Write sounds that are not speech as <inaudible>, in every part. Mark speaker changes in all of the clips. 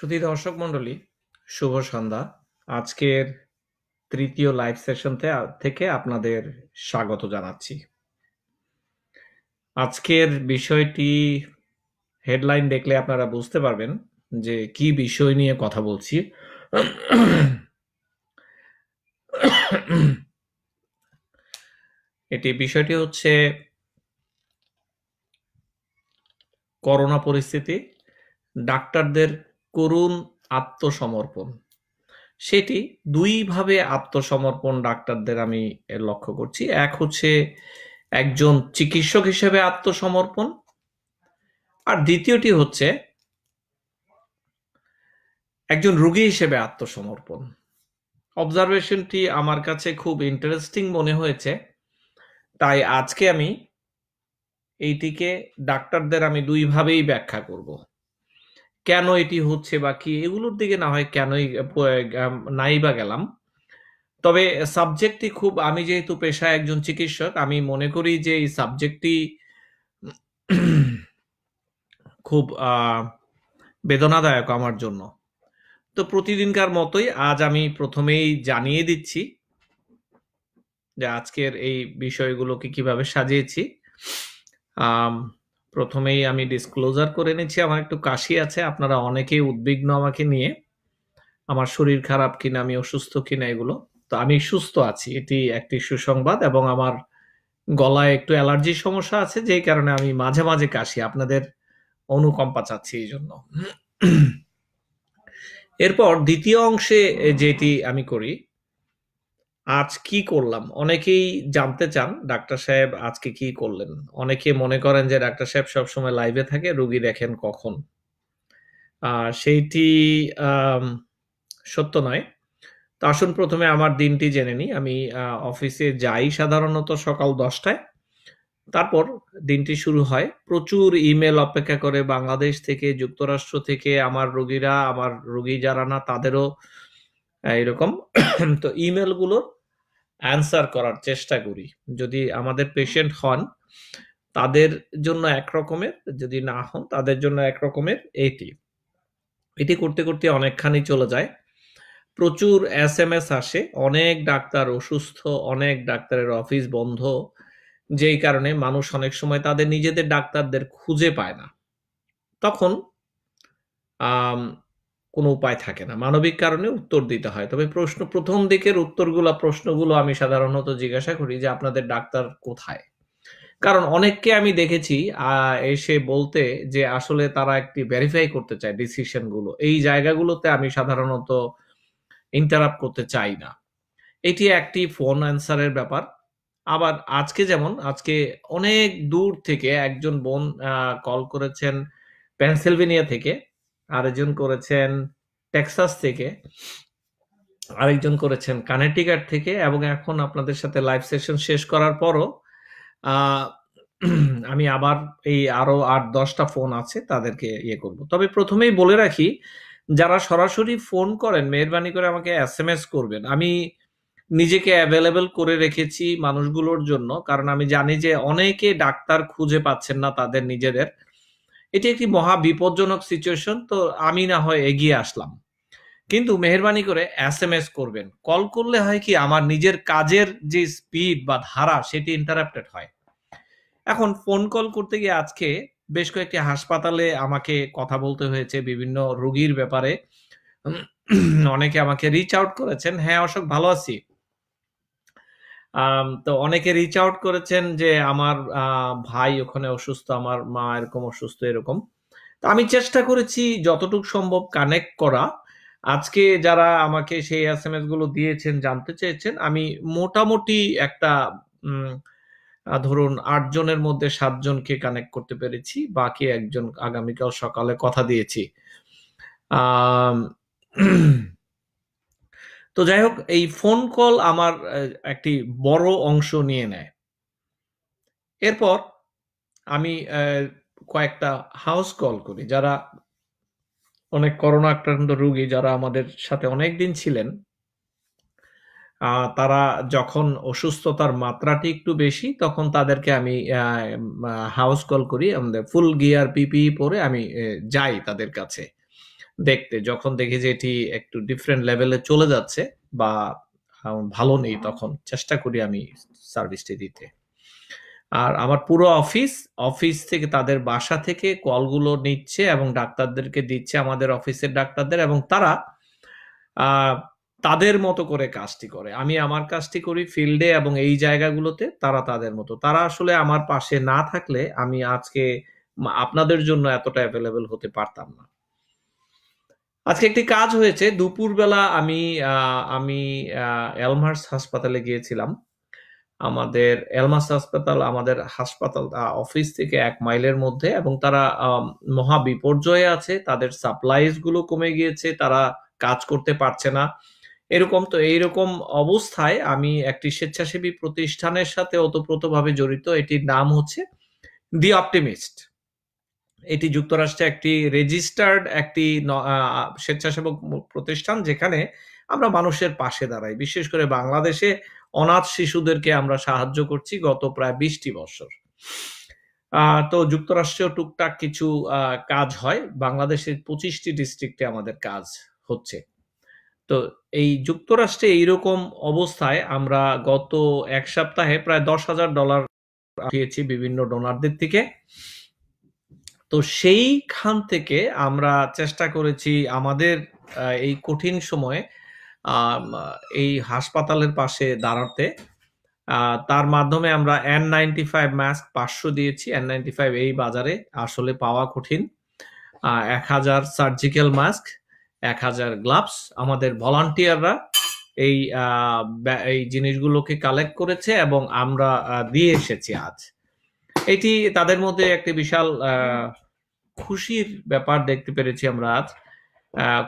Speaker 1: সুধী দর্শক মণ্ডলী, শুভ সন্ধ্যা। আজকের তৃতীয় লাইভ সেশন থেকে আপনাদের স্বাগত জানাচ্ছি। আজকের বিষয়টি হেডলাইন দেখলে আপনারা বুঝতে পারবেন যে কি বিষয় নিয়ে কথা বলছি। এটি বিষয়টি হচ্ছে করোনা পরিস্থিতি। ডাক্তারদের করুণ আত্মসমর্পণ। সেটি দুইভাবে আত্মসমর্পণ ডাক্তারদের আমি লক্ষ্য করছি। এক হচ্ছে একজন চিকিৎসক হিসেবে আত্মসমর্পণ আর দ্বিতীয়টি হচ্ছে একজন রুগী হিসেবে আত্মসমর্পণ। অবজারভেশনটি আমার কাছে খুব ইন্টারেস্টিং মনে হয়েছে, তাই আজকে আমি এইটিকে ডাক্তারদের আমি দুইভাবেই ব্যাখ্যা করব। কেন এটি হচ্ছে বা কি, এগুলোর দিকে না হয় কেনই নাই বা গেলাম। তবে সাবজেক্টটি খুব, আমি যেহেতু পেশায় একজন চিকিৎসক, আমি মনে করি যে এই সাবজেক্টটি <clears throat> খুব বেদনাদায়ক আমার জন্য। তো প্রতিদিনকার মতোই আজ আমি প্রথমেই জানিয়ে দিচ্ছি যে আজকের এই বিষয়গুলোকে কীভাবে সাজিয়েছি। প্রথমেই আমি ডিসক্লোজার করে নিচ্ছি, আমার একটু কাশি আছে, আপনারা অনেকেই উদ্বিগ্ন আমাকে নিয়ে, আমার শরীর খারাপ কিনা, আমি অসুস্থ কিনা এগুলো। তো আমি সুস্থ আছি, এটি একটি সুসংবাদ এবং আমার গলায় একটু অ্যালার্জির সমস্যা আছে, যেই কারণে আমি মাঝে মাঝে কাশি, আপনাদের অনুকম্পা চাচ্ছি এই জন্য। এরপর দ্বিতীয় অংশে যেটি আমি করি আজ কি করলাম? অনেকেই জানতে চান, ডাক্তার সাহেব আজকে কি করলেন? অনেকে মনে করেন যে ডাক্তার সাহেব সবসময় লাইভে থাকে, রুগী দেখেন কখন। সেইটি সত্য নয়। তো আসুন প্রথমে আমার দিনটি জেনে নিই। আমি অফিসে যাই সাধারণত সকাল দশটায়। তারপর দিনটি শুরু হয়। প্রচুর ইমেল অপেক্ষা করে বাংলাদেশ থেকে, যুক্তরাষ্ট্র থেকে, আমার রোগীরা, আমার রোগী যারা না, তাদেরও এরকম। তো ইমেলগুলোর অ্যান্সার করার চেষ্টা করি। যদি আমাদের পেশেন্ট হন, তাদের জন্য এক রকমের, যদি না হন, তাদের জন্য এক রকমের এটি। এটি করতে করতে অনেকখানি চলে যায়। প্রচুর এস এম এস আসে, অনেক ডাক্তার অসুস্থ, অনেক ডাক্তারের অফিস বন্ধ, যেই কারণে মানুষ অনেক সময় তাদের নিজেদের ডাক্তারদের খুঁজে পায় না। তখন কোনো উপায় থাকে না। মানবিক কারণে উত্তর দিতে হয়। তবে প্রশ্ন, প্রথম দিকের উত্তরগুলো, প্রশ্নগুলো আমি সাধারণত জিজ্ঞাসা করি যে আপনাদের ডাক্তার কোথায়? কারণ অনেককে আমি দেখেছি এসে বলতে যে আসলে তারা একটি ভেরিফাই করতে চায় ডিসিশনগুলো। এই জায়গাগুলোতে আমি সাধারণত ইন্টারাপ্ট করতে চাই না। এটি একটি ফোন অ্যান্সারের ব্যাপার। আবার আজকে যেমন, আজকে অনেক দূর থেকে একজন বোন কল করেছেন পেনসিলভেনিয়া থেকে। আরেকজন করেছেন টেক্সাস থেকে, আরেকজন করেছেন কানেটিকাট থেকে, এবং এখন আপনাদের সাথে লাইভ সেশন শেষ করার পরও <clears throat> আমি আবার এই আরও আট, দশটা ফোন আছে তাদেরকে ইয়ে করব। তবে প্রথমেই বলে রাখি, যারা সরাসরি ফোন করেন, মেহরবানি করে আমাকে এস এম এস করবেন, আমি নিজেকে অ্যাভেলেবেল করে রেখেছি মানুষগুলোর জন্য, কারণ আমি জানি যে অনেকে ডাক্তার খুঁজে পাচ্ছেন না তাদের নিজেদের। এটি একটি মহা বিপজ্জনক সিচুয়েশন তো আমি না হয় এগিয়ে আসলাম। কিন্তু মেহরবানি করে এস এম এস করবেন। কল করলে হয় কি, আমার নিজের কাজের যে স্পিড বা ধারা, সেটি ইন্টারাপ্টেড হয়। এখন ফোন কল করতে গিয়ে আজকে বেশ কয়েকটি হাসপাতালে আমাকে কথা বলতে হয়েছে, বিভিন্ন রোগীর ব্যাপারে। অনেকে আমাকে রিচ আউট করেছেন হ্যাঁ অশোক, ভালো আছি। তো অনেকে রিচ আউট করেছেন যে আমার ভাই ওখানে অসুস্থ, আমার মা এরকম অসুস্থ, এরকম। তো আমি চেষ্টা করেছি যতটুকু সম্ভব কানেক্ট করা। আজকে যারা আমাকে সেই এস এম এসগুলো দিয়েছেন, জানতে চেয়েছেন, আমি মোটামুটি একটা ধরুন আট জনের মধ্যে সাতজনকে কানেক্ট করতে পেরেছি, বাকি একজন আগামীকাল সকালে কথা দিয়েছি। তো যাই হোক এই ফোন কল আমার একটি বড় অংশ নিয়ে নেয়। এরপর আমি কয়েকটা হাউস কল করি। যারা অনেক করোনা আক্রান্ত রোগী, যারা আমাদের সাথে অনেক দিন ছিলেন তারা যখন অসুস্থতার মাত্রাটি একটু বেশি, তখন তাদেরকে আমি হাউস কল করি। আমাদের ফুল গিয়ার পিপি পরে আমি যাই তাদের কাছে। দেখতে, যখন দেখি যে এটি একটু ডিফারেন্ট লেভেলে চলে যাচ্ছে বা ভালো নেই, তখন চেষ্টা করি আমি সার্ভিসটি দিতে। আর আমার পুরো অফিস অফিস থেকে তাদের বাসা থেকে কলগুলো নিচ্ছে এবং ডাক্তারদেরকে দিচ্ছে আমাদের অফিসের ডাক্তারদের এবং তারা তাদের মতো করে কাজটি করে। আমি আমার কাজটি করি ফিল্ডে এবং এই জায়গাগুলোতে তারা তাদের মতো। তারা আসলে আমার পাশে না থাকলে আমি আজকে, আপনাদের জন্য এতটা অ্যাভেলেবেল হতে পারতাম না। আজকে একটি কাজ হয়েছে। দুপুরবেলা আমি আমি এলমার্স হাসপাতালে গিয়েছিলাম। আমাদের এলমাস হাসপাতাল আমাদের হাসপাতাল অফিস থেকে এক মাইলের মধ্যে এবং তারা মহা বিপর্যয়ে আছে। তাদের সাপ্লাইজগুলো কমে গিয়েছে। তারা কাজ করতে পারছে না। এরকম তো, এইরকম অবস্থায় আমি একটি স্বেচ্ছাসেবী প্রতিষ্ঠানের সাথে ওতপ্রোতভাবে জড়িত। এটির নাম হচ্ছে দি অপটিমিস্ট এটি যুক্তরাষ্ট্রে একটি রেজিস্টার্ড একটি স্বেচ্ছাসেবক প্রতিষ্ঠান যেখানে আমরা মানুষের পাশে দাঁড়াই। বিশেষ করে বাংলাদেশে অনাথ শিশুদেরকে আমরা সাহায্য করছি গত প্রায় বিশটি বছর। তো যুক্তরাষ্ট্রেও টুকটাক কিছু কাজ হয়। বাংলাদেশের পঁচিশটি ডিস্ট্রিক্টে আমাদের কাজ হচ্ছে। তো এই যুক্তরাষ্ট্রে এইরকম অবস্থায় আমরা গত এক সপ্তাহে প্রায় দশ হাজার ডলার পেয়েছি বিভিন্ন ডোনারদের থেকে। তো সেইখান থেকে আমরা চেষ্টা করেছি আমাদের এই কঠিন সময়ে এই হাসপাতালের পাশে দাঁড়াতে। তার মাধ্যমে আমরা এন নাইনটি ফাইভ মাস্ক পাঁচশো দিয়েছি। এন নাইনটি ফাইভ এই বাজারে আসলে পাওয়া কঠিন। এক হাজার সার্জিক্যাল মাস্ক এক হাজার গ্লাভস আমাদের ভলান্টিয়াররা এই এই জিনিসগুলোকে কালেক্ট করেছে এবং আমরা দিয়ে এসেছি আজ। এটি তাদের মধ্যে একটি বিশাল খুশির ব্যাপার দেখতে পেরেছি আমরা আজ।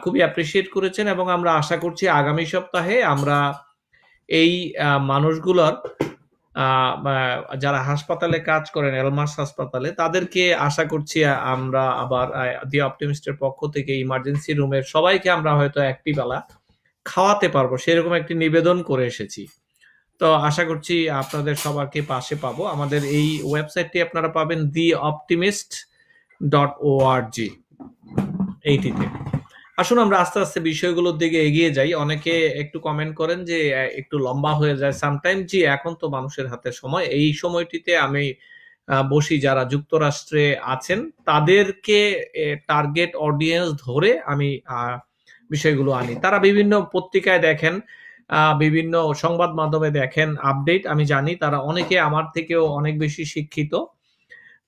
Speaker 1: খুবই অ্যাপ্রিসিয়েট করেছেন এবং আমরা আশা করছি আগামী সপ্তাহে আমরা এই মানুষগুলোর যারা হাসপাতালে কাজ করেন এলমার্স হাসপাতালে, তাদেরকে আশা করছি আমরা আবার দি অপটিমিস্টের পক্ষ থেকে ইমার্জেন্সি রুমের সবাইকে আমরা হয়তো একটি বেলা খাওয়াতে পারব। সেরকম একটি নিবেদন করে এসেছি। তো আশা করছি আপনাদের সবারকে পাশে পাবো। আমাদের এই ওয়েবসাইটটি আপনারা পাবেন দি অপটিমিস্ট ডট ও আর জি এইটিতে। আসুন আমরা আস্তে আস্তে বিষয়গুলোর দিকে এগিয়ে যাই। অনেকে একটু কমেন্ট করেন যে একটু লম্বা হয়ে যায়। সামটাইম জি, এখন তো মানুষের হাতে সময়। এই সময়টিতে আমি বসি যারা যুক্তরাষ্ট্রে আছেন, তাদেরকে টার্গেট অডিয়েন্স ধরে আমি বিষয়গুলো আনি। তারা বিভিন্ন পত্রিকায় দেখেন বিভিন্ন সংবাদ মাধ্যমে দেখেন আপডেট আমি জানি তারা অনেকে আমার থেকেও অনেক বেশি শিক্ষিত।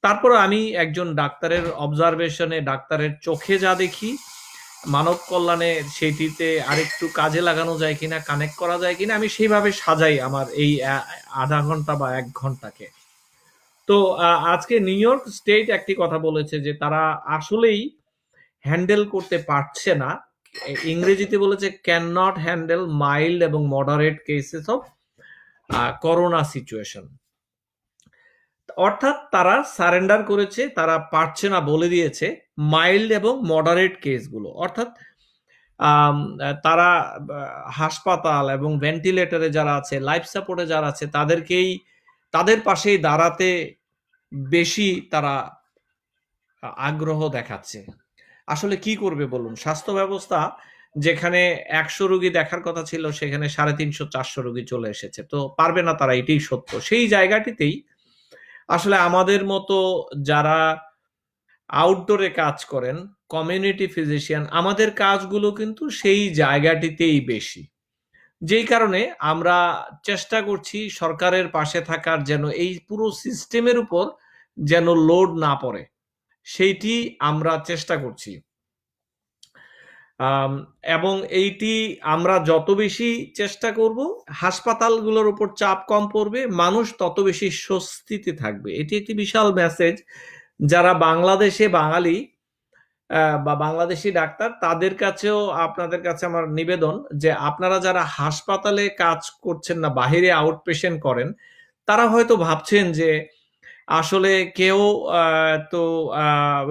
Speaker 1: তারপর আমি একজন ডাক্তারের অবজারভেশনে ডাক্তারের চোখে যা দেখি, মানব কল্যাণে সেটিতে আরেকটু কাজে লাগানো যায় কিনা কানেক্ট করা যায় কিনা, আমি সেইভাবে সাজাই আমার এই আধা ঘণ্টা বা এক ঘন্টাকে। তো আজকে নিউ ইয়র্ক স্টেট একটি কথা বলেছে যে তারা আসলেই হ্যান্ডেল করতে পারছে না। ইংরেজিতে বলেছে ক্যান নট হ্যান্ডেল মাইল্ড এবং moderate cases of corona situation অর্থাৎ তারা সারেন্ডার করেছে, তারা পারছে না বলে দিয়েছে মাইল্ড এবং মডারেট কেসগুলো অর্থাৎ তারা হাসপাতাল এবং ভেন্টিলেটরে যারা আছে লাইফ সাপোর্টে যারা আছে, তাদেরকেই, তাদের পাশেই দাঁড়াতে বেশি তারা আগ্রহ দেখাচ্ছে। আসলে কি করবে বলুন? স্বাস্থ্য ব্যবস্থা যেখানে একশো রোগী দেখার কথা ছিল, সেখানে সাড়ে তিনশো, চারশো রোগী চলে এসেছে। তো পারবে না তারা, এটাই সত্য। সেই জায়গাটিতেই আসলে আমাদের মতো যারা আউটডোরে কাজ করেন কমিউনিটি ফিজিশিয়ান আমাদের কাজগুলো কিন্তু সেই জায়গাটিতেই বেশি। যেই কারণে আমরা চেষ্টা করছি সরকারের পাশে থাকার যেন এই পুরো সিস্টেমের উপর যেন লোড না পড়ে। সেইটি আমরা চেষ্টা করছি। এবং এইটি আমরা যত বেশি চেষ্টা করব, হাসপাতালগুলোর উপর চাপ কম পড়বে, মানুষ তত বেশি স্বস্তিতে থাকবে। এটি একটি বিশাল মেসেজ যারা বাংলাদেশে বাঙালি বা বাংলাদেশি ডাক্তার, তাদের কাছেও আপনাদের কাছে আমার নিবেদন যে আপনারা যারা হাসপাতালে কাজ করছেন না, বাহিরে আউট পেশেন্ট করেন, তারা হয়তো ভাবছেন যে আসলে কেউ তো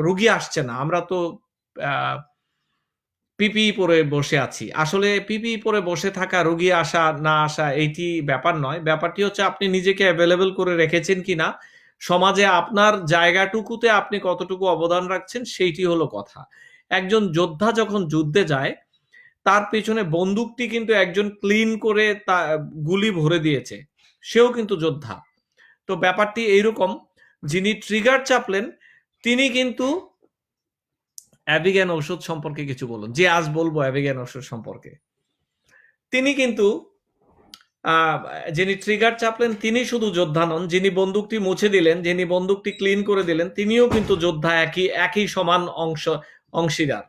Speaker 1: রুগী আসছে না। আমরা তো পিপি পরে বসে আছি। আসলে পিপি পরে বসে থাকা, রুগী আসা, না আসা এইটি ব্যাপার নয়। ব্যাপারটি হচ্ছে আপনি নিজেকে অ্যাভেলেবেল করে রেখেছেন কিনা, সমাজে আপনার জায়গাটুকুতে আপনি কতটুকু অবদান রাখছেন সেইটি হলো কথা। একজন যোদ্ধা যখন যুদ্ধে যায়, তার পেছনে বন্দুকটি কিন্তু একজন ক্লিন করে তা, গুলি ভরে দিয়েছে। সেও কিন্তু যোদ্ধা। তো ব্যাপারটি এইরকম, যিনি ট্রিগার চাপলেন, তিনি কিন্তু অ্যাবিগ্যান ওষুধ সম্পর্কে কিছু বলুন, যে আজ বলব অ্যাবিগ্যান ঔষধ সম্পর্কে। তিনি কিন্তু যিনি ট্রিগার চাপলেন, তিনি শুধু যোদ্ধা নন, যিনি বন্দুকটি মুছে দিলেন, যিনি বন্দুকটি ক্লিন করে দিলেন, তিনিও কিন্তু যোদ্ধা একই একই সমান অংশ, অংশীদার।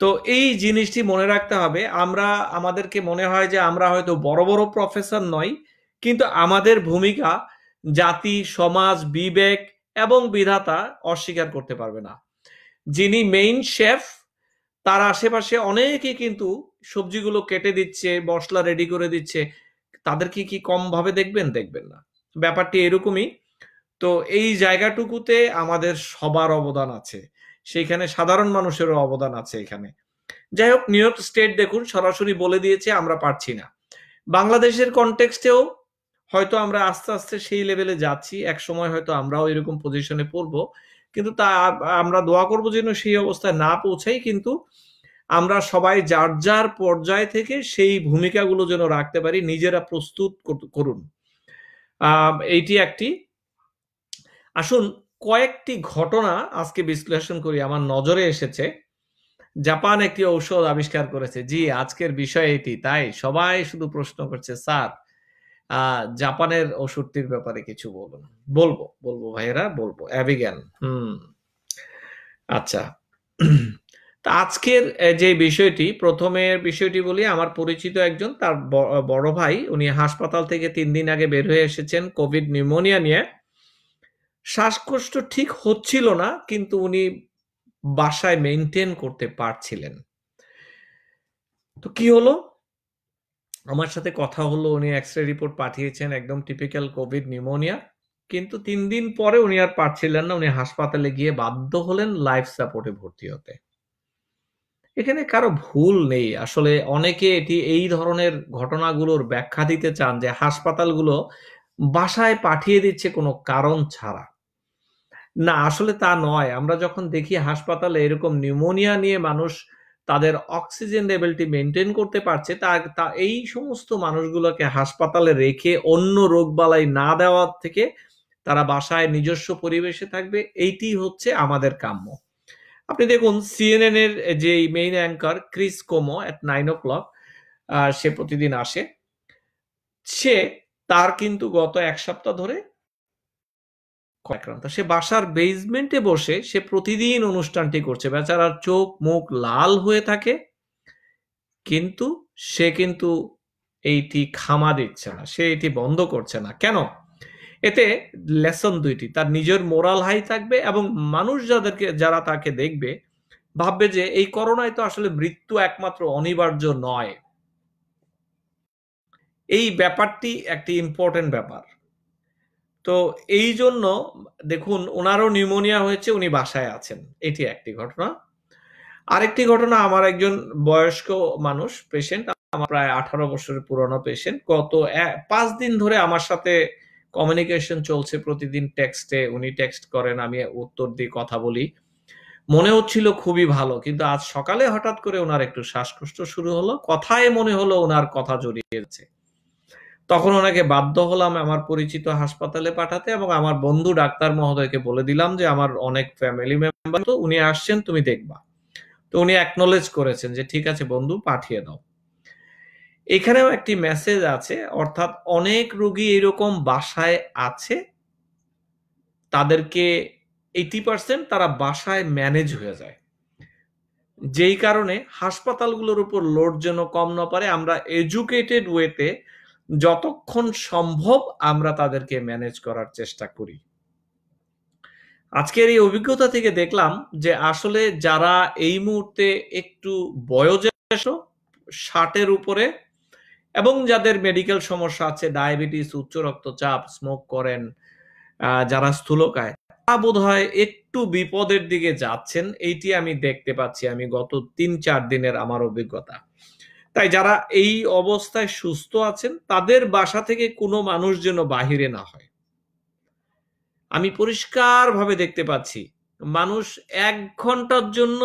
Speaker 1: তো এই জিনিসটি মনে রাখতে হবে, আমরা, আমাদেরকে মনে হয় যে আমরা হয়তো বড় বড় প্রফেসর নই কিন্তু আমাদের ভূমিকা জাতি, সমাজ, বিবেক এবং বিধাতা অস্বীকার করতে পারবে না। যিনি মেইন শেফ তার আশেপাশে অনেকে কিন্তু সবজিগুলো কেটে দিচ্ছে, মশলা রেডি করে দিচ্ছে। তাদেরকে কি কম ভাবে দেখবেন? দেখবেন না। ব্যাপারটি এরকমই। তো এই জায়গাটুকুতে আমাদের সবার অবদান আছে। সেইখানে সাধারণ মানুষেরও অবদান আছে এখানে। যাই হোক, নিউ ইয়র্ক স্টেট দেখুন, সরাসরি বলে দিয়েছে, আমরা পারছি না। বাংলাদেশের কনটেক্সটেও হয়তো আমরা আস্তে আস্তে সেই লেভেলে যাচ্ছি এক সময় হয়তো আমরাও এরকম পজিশনে পড়ব। কিন্তু তা আমরা দোয়া করব যেন সেই অবস্থায় না পৌঁছাই, কিন্তু আমরা সবাই যার যার পর্যায় থেকে সেই ভূমিকাগুলো যেন রাখতে পারি, নিজেরা প্রস্তুত করুন। এইটি একটি। আসুন, কয়েকটি ঘটনা আজকে বিশ্লেষণ করি, আমার নজরে এসেছে। জাপান একটি ঔষধ আবিষ্কার করেছে। জি, আজকের বিষয় এটি, তাই সবাই শুধু প্রশ্ন করছে, স্যার জাপানের ওষুধটির ব্যাপারে কিছু বলুন। বলব বলব ভাইয়েরা, বলব। অ্যাবিগ্যান হুম। আচ্ছা। আজকের যে বিষয়টি, প্রথমের বিষয়টি বলি, আমার পরিচিত একজন, তার বড় ভাই, উনি হাসপাতাল থেকে তিন দিন আগে বের হয়ে এসেছেন কোভিড নিউমোনিয়া নিয়ে। শ্বাসকষ্ট ঠিক হচ্ছিল না, কিন্তু উনি বাসায় মেনটেন করতে পারছিলেন। তো কি হলো? আমার সাথে কথা হলো, উনি এক্স রে রিপোর্ট পাঠিয়েছেন, একদম টিপিক্যাল কোভিড নিউমোনিয়া কিন্তু তিন দিন পরে উনি আর পারছিলেন না, উনি হাসপাতালে গিয়ে বাধ্য হলেন লাইফ সাপোর্টে ভর্তি হতে। এখানে কারও ভুল নেই। আসলে অনেকে এটি, এই ধরনের ঘটনাগুলোর ব্যাখ্যা দিতে চান যে হাসপাতালগুলো বাসায় পাঠিয়ে দিচ্ছে কোনো কারণ ছাড়া। না, আসলে তা নয়। আমরা যখন দেখি হাসপাতালে এরকম নিউমোনিয়া নিয়ে মানুষ তাদের অক্সিজেন লেভেলটি মেনটেন করতে পারছে, তা এই সমস্ত মানুষগুলোকে হাসপাতালে রেখে অন্য রোগবালাই না দেওয়ার থেকে তারা বাসায় নিজস্ব পরিবেশে থাকবে, এইটি হচ্ছে আমাদের কাম্য। আপনি দেখুন সিএনএন এর যে main anchor Chris Cuomo at nine o'clock সে প্রতিদিন আসে। সে, তার কিন্তু গত এক সপ্তাহ ধরে সে বাসার বেসমেন্টে বসে সে প্রতিদিন অনুষ্ঠানটি করছে। বেচারার চোখ মুখ লাল হয়ে থাকে, কিন্তু সে কিন্তু এইটি খামা দিচ্ছে না, সে এটি বন্ধ করছে না। কেন? এতে লেসন দুইটি, তার নিজের মোরাল হাই থাকবে এবং মানুষ যাদেরকে, যারা তাকে দেখবে, ভাববে যে এই করোনায় তো আসলে মৃত্যু একমাত্র অনিবার্য নয়। এই ব্যাপারটি একটি ইম্পর্টেন্ট ব্যাপার। তো এই জন্য দেখুন, ওনারও নিউমোনিয়া হয়েছে, উনি বাসায় আছেন। এটি একটি ঘটনা। আরেকটি ঘটনা, আমার একজন বয়স্ক মানুষ পেশেন্ট আমার প্রায় আঠারো বছরের পুরনো পেশেন্ট গত পাঁচ দিন ধরে আমার সাথে কমিউনিকেশন চলছে প্রতিদিন টেক্সটে উনি টেক্সট করেন, আমি উত্তর দিয়ে কথা বলি। মনে হচ্ছিল খুবই ভালো, কিন্তু আজ সকালে হঠাৎ করে ওনার একটু শ্বাসকষ্ট শুরু হলো, কথায় মনে হলো ওনার কথা জড়িয়েছে তখন ওনাকে বাধ্য হলাম আমার পরিচিত হাসপাতালে পাঠাতে এবং আমার বন্ধু ডাক্তার মহোদয়কে বলে দিলাম যে আমার অনেক ফ্যামিলি মেম্বার তো উনি আসছেন, তুমি দেখবা। তো উনি অ্যাকনোলেজ করেছেন যে, ঠিক আছে বন্ধু, পাঠিয়ে দাও। এখানেও একটি মেসেজ আছে, অর্থাৎ অনেক রোগী এরকম বাসায় আছে, তাদেরকে এইটি পার্সেন্ট তারা বাসায় ম্যানেজ হয়ে যায়। যেই কারণে হাসপাতালগুলোর উপর লোড যেন কম না পারে, আমরা এডুকেটেড ওয়েতে যতক্ষণ সম্ভব আমরা তাদেরকে ম্যানেজ করার চেষ্টা করি। আজকের এই অভিজ্ঞতা থেকে দেখলাম যে আসলে যারা এই মুহূর্তে একটু বয়োজ্যেষ্ঠ, ষাটের উপরে এবং যাদের মেডিকেল সমস্যা আছে ডায়াবেটিস উচ্চ রক্তচাপ স্মোক করেন যারা স্থূলকায় তা বোধ হয় একটু বিপদের দিকে যাচ্ছেন। এইটি আমি দেখতে পাচ্ছি। আমি গত তিন চার দিনের আমার অভিজ্ঞতা। তাই যারা এই অবস্থায় সুস্থ আছেন, তাদের বাসা থেকে কোনো মানুষ যেন বাহিরে না হয়। আমি পরিষ্কারভাবে দেখতে পাচ্ছি, মানুষ এক ঘণ্টার জন্য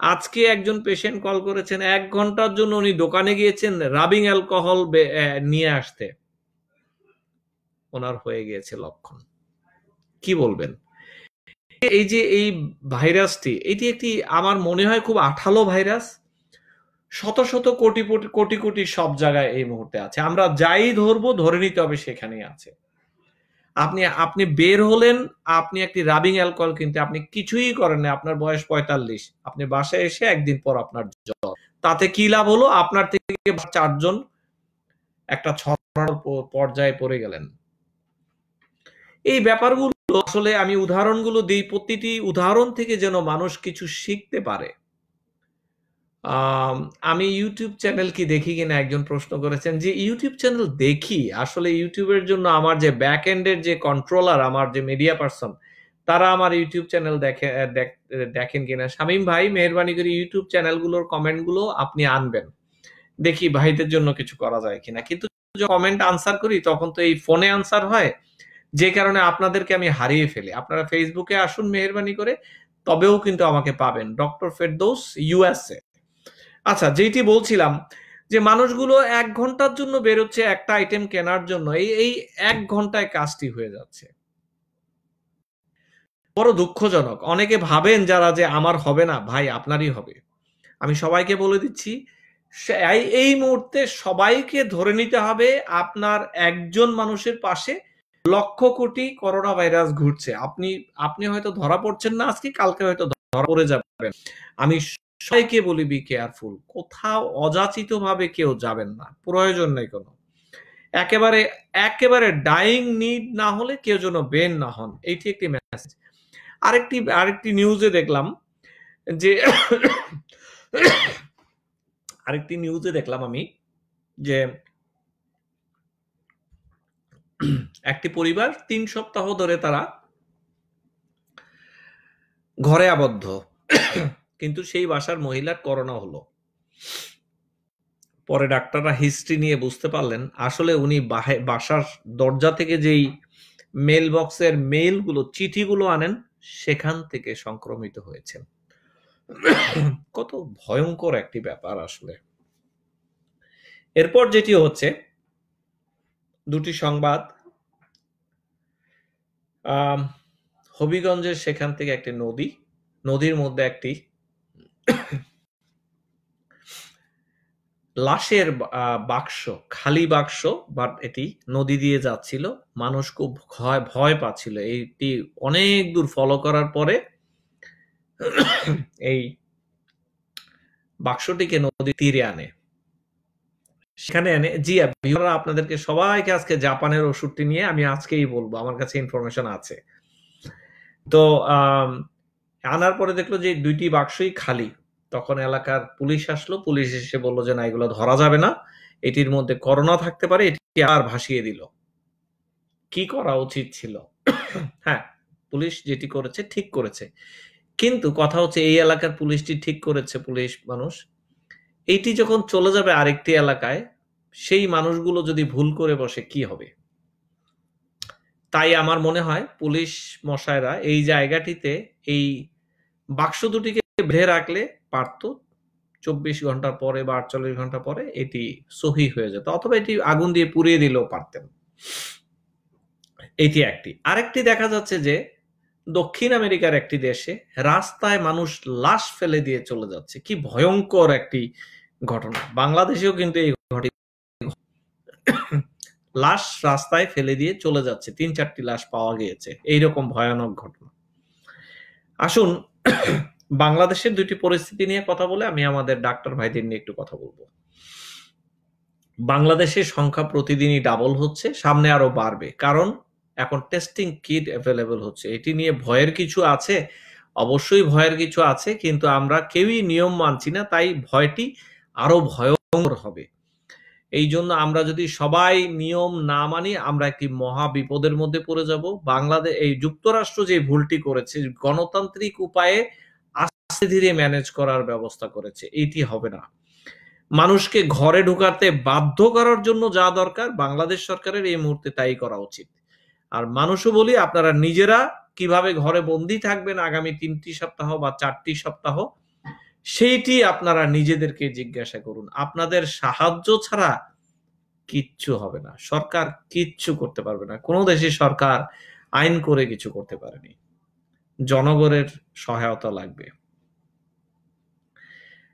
Speaker 1: আজকে একজন পেশেন্ট কল করেছেন, এক ঘণ্টার জন্য উনি দোকানে গিয়েছেন রাবিং অ্যালকোহল নিয়ে আসতে। ওনার হয়ে গিয়েছে লক্ষণ। কি বলবেন? এই যে এই ভাইরাসটি, এটি একটি আমার মনে হয় খুব আঠালো ভাইরাস। শত শত কোটি কোটি কোটি সব জায়গায় এই মুহূর্তে আছে। আমরা যাই ধরবো, ধরে নিতে হবে সেখানেই আছে। আপনি আপনি বের হলেন, আপনি একটি রাবিং অ্যালকোহল কিনতে, আপনি কিছুই করেন না আপনার বয়স পঁয়তাল্লিশ। আপনি বাসায় এসে একদিন পর আপনার জ্বর। তাতে কি লাভ হলো? আপনার থেকে চারজন একটা ছড়ানোর পর্যায়ে পড়ে গেলেন। এই ব্যাপারগুলো আসলে আমি উদাহরণগুলো দিই, প্রতিটি উদাহরণ থেকে যেন মানুষ কিছু শিখতে পারে। আমি ইউটিউব চ্যানেল কি দেখি কিনা একজন প্রশ্ন করেছেন যে ইউটিউব চ্যানেল দেখি। আসলে ইউটিউবের জন্য আমার যে ব্যাক এন্ডের যে কন্ট্রোলার আমার যে মিডিয়া পার্সন তারা আমার ইউটিউব চ্যানেল দেখে দেখেন কিনা? শামীম ভাই, মেহরবানি করে ইউটিউব চ্যানেলগুলোর কমেন্টগুলো আপনি আনবেন। দেখি ভাইদের জন্য কিছু করা যায় কিনা। কিন্তু কমেন্ট আনসার করি, তখন তো এই ফোনে আনসার হয়, যে কারণে আপনাদেরকে আমি হারিয়ে ফেলি। আপনারা ফেসবুকে আসুন মেহরবানি করে, তবেও কিন্তু আমাকে পাবেন। ডক্টর ফেরদৌস ইউএসএ আচ্ছা যেটি বলছিলাম যে মানুষগুলো এক ঘণ্টার জন্য বেরোচ্ছে একটা আইটেম কেনার জন্য, এই এই এক ঘন্টায় কাজটি হয়ে যাচ্ছে। বড় দুঃখজনক। অনেকে ভাবেন যারা যে আমার হবে না, ভাই আপনারই হবে। আমি সবাইকে বলে দিচ্ছি এই মুহূর্তে সবাইকে ধরে নিতে হবে আপনার একজন মানুষের পাশে লক্ষ কোটি করোনা ভাইরাস ঘুরছে। আপনি আপনি হয়তো ধরা পড়ছেন না, আজকে কালকে হয়তো ধরা পড়ে যাবেন। আমি সবাইকে বলি বি কেয়ারফুল কোথাও অযাচিত ভাবে কেউ যাবেন না, প্রয়োজন নেই কোনো। একেবারে একেবারে ডাইং নিড না হলে কেউ যেন বেন না হন, এইটি একটি মেসেজ আরেকটি আরেকটি নিউজে দেখলাম যে, আরেকটি নিউজে দেখলাম আমি যে, একটি পরিবার তিন সপ্তাহ ধরে তারা ঘরে আবদ্ধ। কিন্তু সেই বাসার মহিলার করোনা হলো। পরে ডাক্তাররা হিস্ট্রি নিয়ে বুঝতে পারলেন, আসলে উনি বাসার দরজা থেকে যেই মেল বক্সের মেলগুলো চিঠিগুলো আনেন, সেখান থেকে সংক্রমিত হয়েছেন। কত ভয়ঙ্কর একটি ব্যাপার আসলে। এরপর যেটি হচ্ছে, দুটি সংবাদ। হবিগঞ্জের সেখান থেকে একটি নদী, নদীর মধ্যে একটি লাশের বাক্স, খালি বাক্স বাট এটি নদী দিয়ে যাচ্ছিল। মানুষ খুব ভয় ভয় পাচ্ছিল। এইটি অনেক দূর ফলো করার পরে এই বাক্সটিকে নদী তীরে আনে। সেখানে এনে, জি আপনাদেরকে সবাইকে আজকে জাপানের ওষুধটি নিয়ে আমি আজকেই বলব, আমার কাছে ইনফরমেশন আছে। তো আনার পরে দেখল যে দুইটি বাক্সই খালি। তখন এলাকার পুলিশ আসলো, পুলিশ এসে বলল যে, না, এগুলো ধরা যাবে না। এটির মধ্যে করোনা থাকতে পারে, এটি আর ভাসিয়ে দিল। কি করা উচিত ছিল? <coughs> হ্যাঁ পুলিশ যেটি করেছে ঠিক করেছে। কিন্তু কথা হচ্ছে, এই এলাকার পুলিশটি ঠিক করেছে, পুলিশ মানুষ। এইটি যখন চলে যাবে আরেকটি এলাকায়, সেই মানুষগুলো যদি ভুল করে বসে, কি হবে? তাই আমার মনে হয়, পুলিশ মশাইরা এই জায়গাটিতে এই বাক্স দুটিকে ভেড়ে রাখলে পারত। চব্বিশ ঘণ্টা পরে বা আটচল্লিশ ঘণ্টা পরে এটি সহি হয়ে যেত অথবা এটি আগুন দিয়ে পুড়িয়ে দিলেও পারতেন। এটি একটি। আরেকটি দেখা যাচ্ছে যে দক্ষিণ আমেরিকার একটি দেশে রাস্তায় মানুষ লাশ ফেলে দিয়ে চলে যাচ্ছে। কি ভয়ঙ্কর একটি ঘটনা। বাংলাদেশেও কিন্তু এই ঘটনা লাশ রাস্তায় ফেলে দিয়ে চলে যাচ্ছে। তিন চারটি লাশ পাওয়া গিয়েছে। এইরকম ভয়ানক ঘটনা। আসুন বাংলাদেশের দুইটি পরিস্থিতি নিয়ে কথা বলে আমি আমাদের ডাক্তার ভাইদের নিয়ে একটু কথা বলব। বাংলাদেশের সংখ্যা প্রতিদিনই ডাবল হচ্ছে, সামনে আরও বাড়বে। কারণ এখন টেস্টিং কিট অ্যাভেলেবল হচ্ছে। এটি নিয়ে ভয়ের কিছু আছে? অবশ্যই ভয়ের কিছু আছে, কিন্তু আমরা কেউই নিয়ম মানছি না, তাই ভয়টি আরও ভয়ঙ্কর হবে। এই জন্য আমরা যদি সবাই নিয়ম না মানি, আমরা একটি মহা বিপদের মধ্যে পড়ে যাব। বাংলাদেশ এই যুক্তরাষ্ট্র যে ভুলটি করেছে, গণতান্ত্রিক উপায়ে আস্তে ধীরে ম্যানেজ করার ব্যবস্থা করেছে। এটি হবে না। মানুষকে ঘরে ঢুকাতে বাধ্য করার জন্য যা দরকার, বাংলাদেশ সরকারের এই মুহূর্তে তাই করা উচিত। আর মানুষও বলি, আপনারা নিজেরা কীভাবে ঘরে বন্দি থাকবেন আগামী তিনটি সপ্তাহ বা চারটি সপ্তাহ, সেইটি আপনারা নিজেদেরকে জিজ্ঞাসা করুন। আপনাদের সাহায্য ছাড়া কিচ্ছু হবে না। সরকার কিচ্ছু করতে পারবে না। কোনো দেশে সরকার আইন করে কিছু করতে পারেনি। জনগণের সহায়তা লাগবে।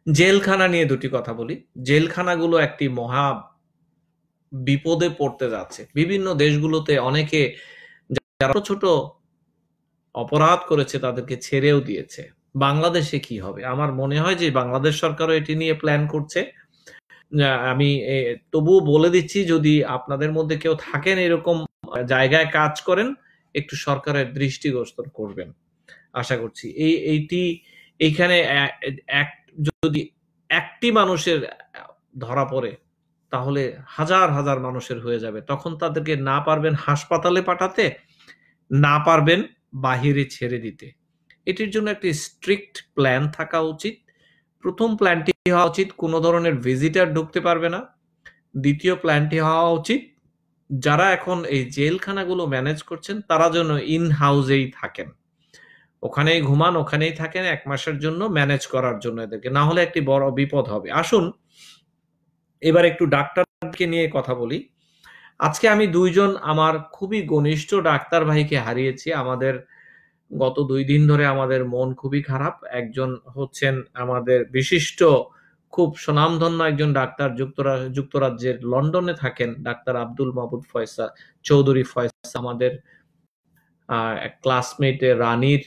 Speaker 1: জেলখানা নিয়ে দুটি কথা বলি। জেলখানাগুলো একটি মহা বিপদে পড়তে যাচ্ছে। বিভিন্ন দেশগুলোতে অনেকে যারা ছোট অপরাধ করেছে তাদেরকে ছেড়েও দিয়েছে। বাংলাদেশে কি হবে? আমার মনে হয় যে বাংলাদেশ সরকারও এটি নিয়ে প্ল্যান করছে। আমি তবুও বলে দিচ্ছি, যদি আপনাদের মধ্যে কেউ থাকেন এরকম জায়গায় কাজ করেন, একটু সরকারের দৃষ্টিগোচর করবেন। আশা করছি। এই, এইটি, এইখানে যদি একটি মানুষের ধরা পড়ে, তাহলে হাজার হাজার মানুষের হয়ে যাবে। তখন তাদেরকে না পারবেন হাসপাতালে পাঠাতে, না পারবেন বাহিরে ছেড়ে দিতে। এটির জন্য একটি স্ট্রিক্ট প্ল্যান থাকা উচিত। প্রথম প্ল্যানটি হওয়া উচিত, কোনো ধরনের ভিজিটার ঢুকতে পারবে না। দ্বিতীয় প্ল্যানটি হওয়া উচিত, যারা এখন এই জেলখানাগুলো ম্যানেজ করছেন, তারা যেন ইন হাউসেই থাকেন। ওখানেই ঘুমান, ওখানেই থাকেন, এক মাসের জন্য ম্যানেজ করার জন্য এদেরকে। না হলে একটি বড় বিপদ হবে। আসুন, এবার একটু ডাক্তারকে নিয়ে কথা বলি। আজকে আমি দুইজন আমার খুবই ঘনিষ্ঠ ডাক্তার ভাইকে হারিয়েছি। আমাদের গত দুই দিন ধরে আমাদের মন খুবই খারাপ। একজন হচ্ছেন আমাদের বিশিষ্ট, খুব সুনামধন্য একজন ডাক্তার যুক্তরা, যুক্তরাজ্যের লন্ডনে থাকেন, ডাক্তার আব্দুল মাহবুদ ফয়সা চৌধুরী ফয়সা আমাদের ক্লাসমেটে রানীর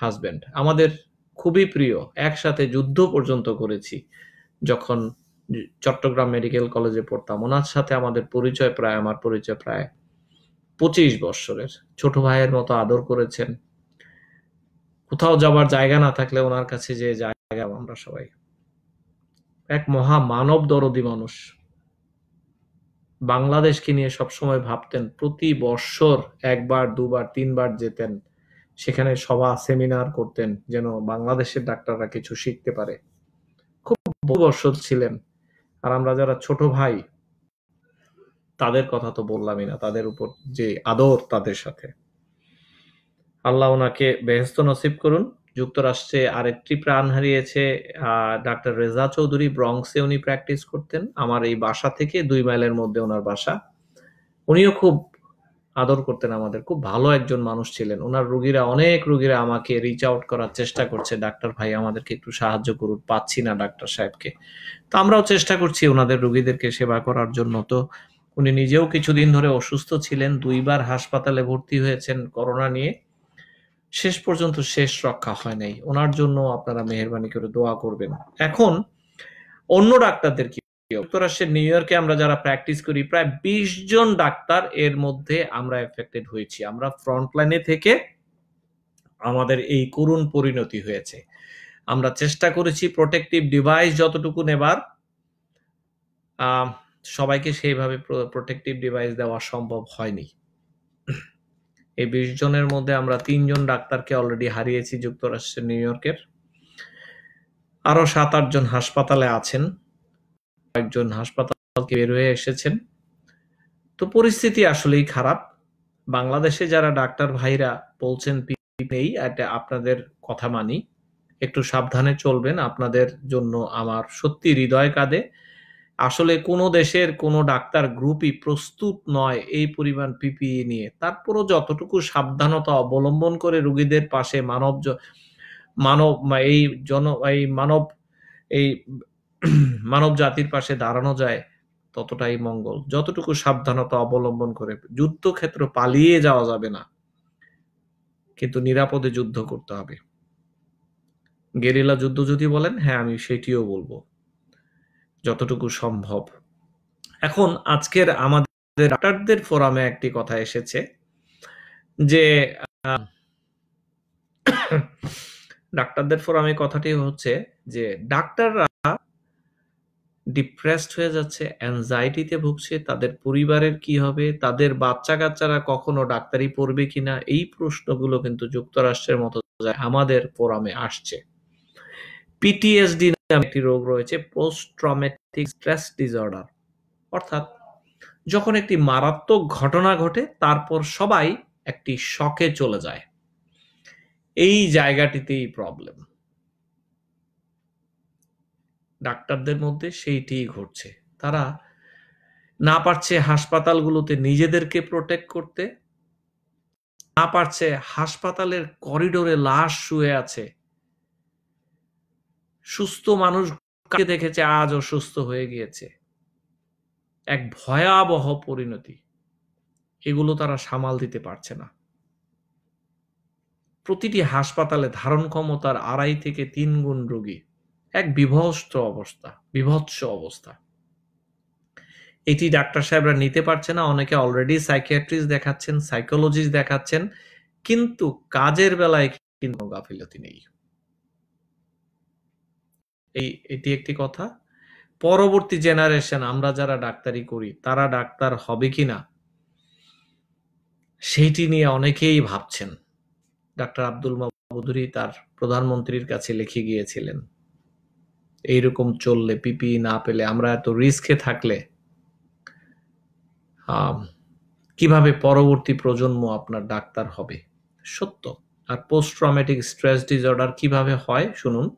Speaker 1: হাজবেন্ড আমাদের খুবই প্রিয়, একসাথে যুদ্ধ পর্যন্ত করেছি। যখন চট্টগ্রাম মেডিকেল কলেজে পড়তাম, ওনার সাথে আমাদের পরিচয় প্রায়, আমার পরিচয় প্রায় পঁচিশ বৎসরের। ছোট ভাইয়ের মতো আদর করেছেন। কোথাও যাবার জায়গা না থাকলে ওনার কাছে যে জায়গা, আমরা সবাই এক মহা মানব দরদি মানুষ। বাংলাদেশকে নিয়ে সবসময় ভাবতেন, প্রতি বৎসর একবার, দুবার, তিনবার যেতেন। সেখানে সভা সেমিনার করতেন যেন বাংলাদেশের ডাক্তাররা কিছু শিখতে পারে। খুব বৎসর ছিলেন। আর আমরা যারা ছোট ভাই, তাদের কথা তো বললামই না, তাদের উপর যে আদর তাদের সাথে। আল্লাহ ওনাকে বেহস্ত নসিব করুন। যুক্তরাষ্ট্রে আরেকটি প্রাণ হারিয়েছে ডাক্তার রেজা চৌধুরী ব্রংসে উনি প্র্যাকটিস করতেন। আমার এই বাসা থেকে দুই মাইলের মধ্যে ওনার বাসা। উনিও খুব আদর করতেন আমাদের। খুব ভালো একজন মানুষ ছিলেন। ওনার রুগীরা, অনেক রুগীরা আমাকে রিচ আউট করার চেষ্টা করছে। ডাক্তার ভাই, আমাদেরকে একটু সাহায্য করুন, পাচ্ছি না ডাক্তার সাহেবকে। তো আমরাও চেষ্টা করছি ওনাদের রুগীদেরকে সেবা করার জন্য। তো উনি নিজেও কিছুদিন ধরে অসুস্থ ছিলেন, দুইবার হাসপাতালে ভর্তি হয়েছেন করোনা নিয়ে। শেষ পর্যন্ত শেষ রক্ষা হয় নাই। ওনার জন্য আপনারা মেহরবানি করে দোয়া করবেন। এখন অন্য ডাক্তারদের কি যুক্তরাষ্ট্রের নিউ ইয়র্কে আমরা যারা প্র্যাকটিস করি, প্রায় বিশ জন ডাক্তার এর মধ্যে আমরা এফেক্টেড হয়েছি। আমরা ফ্রন্ট লাইনে থেকে আমাদের এই করুণ পরিণতি হয়েছে। আমরা চেষ্টা করেছি প্রোটেক্টিভ ডিভাইস যতটুকু নেবার সবাইকে সেইভাবে প্রোটেক্টিভ ডিভাইস দেওয়া সম্ভব হয়নি। এই বিশ জনের মধ্যে আমরা তিনজন ডাক্তারকে অলরেডি হারিয়েছি যুক্তরাষ্ট্রের নিউ ইয়র্কের আরও সাত আটজন হাসপাতালে আছেন। একজন হাসপাতালকে বের হয়ে এসেছেন। তো পরিস্থিতি আসলেই খারাপ। বাংলাদেশে যারা ডাক্তার ভাইরা বলছেন নেই, এটা আপনাদের কথা মানি। একটু সাবধানে চলবেন, আপনাদের জন্য আমার সত্যি হৃদয় কাঁদে। আসলে কোনো দেশের কোনো ডাক্তার গ্রুপই প্রস্তুত নয় এই পরিমাণ পিপিই নিয়ে। তারপরও যতটুকু সাবধানতা অবলম্বন করে রুগীদের পাশে মানব মানব, এই জন, এই মানব, এই মানব জাতির পাশে দাঁড়ানো যায় ততটাই মঙ্গল। যতটুকু সাবধানতা অবলম্বন করে যুদ্ধক্ষেত্র পালিয়ে যাওয়া যাবে না, কিন্তু নিরাপদে যুদ্ধ করতে হবে। গেরিলা যুদ্ধ যদি বলেন হ্যাঁ আমি সেটিও বলব। যতটুকু সম্ভব। এখন আজকের আমাদের ডাক্তারদের ফোরামে একটি কথা এসেছে যে <coughs> ডাক্তারদের ফোরামে কথাটি হচ্ছে যে, ডাক্তাররা ডিপ্রেসড হয়ে যাচ্ছে অ্যাংজাইটিতে ভুগছে, তাদের পরিবারের কি হবে, তাদের বাচ্চা কাচ্চারা কখনো ডাক্তারি পড়বে কিনা, এই প্রশ্নগুলো কিন্তু যুক্তরাষ্ট্রের মতো আমাদের ফোরামে আসছে। পিটিএসডি নামে একটি রোগ রয়েছে পোস্ট ট্রমেটিক স্ট্রেস ডিসঅর্ডার অর্থাৎ যখন একটি মারাত্মক ঘটনা ঘটে, তারপর সবাই একটি শকে চলে যায়। এই জায়গাটিতেই প্রবলেম ডাক্তারদের মধ্যে সেইটি ঘটছে। তারা না পারছে হাসপাতালগুলোতে নিজেদেরকে প্রোটেক্ট করতে, না পারছে হাসপাতালের করিডোরে লাশ শুয়ে আছে। সুস্থ মানুষ দেখেছে? আজ অসুস্থ হয়ে গিয়েছে। এক ভয়াবহ পরিণতি। এগুলো তারা সামাল দিতে পারছে না। প্রতিটি হাসপাতালে ধারণ ক্ষমতার আড়াই থেকে তিন গুণ রোগী। এক বিভস্ত অবস্থা, বিভৎস অবস্থা। এটি ডাক্তার সাহেবরা নিতে পারছে না, অনেকে অলরেডি সাইকিয়াট্রিস্ট দেখাচ্ছেন সাইকোলজিস্ট দেখাচ্ছেন, কিন্তু কাজের বেলায় কিন্তু গাফিলতি নেই। এই, এটি একটি কথা। পরবর্তী জেনারেশন আমরা যারা ডাক্তারি করি, তারা ডাক্তার হবে কিনা সেইটি নিয়ে অনেকেই ভাবছেন। ডাক্তার আব্দুল মাহমুদুরি তার প্রধানমন্ত্রীর কাছে লিখে গিয়েছিলেন। এইরকম চললে পিপি না পেলে, আমরা এত রিস্কে থাকলে কীভাবে পরবর্তী প্রজন্ম আপনার ডাক্তার হবে? সত্য। আর পোস্ট ট্রমেটিক স্ট্রেস ডিসঅর্ডার কীভাবে হয়? শুনুন।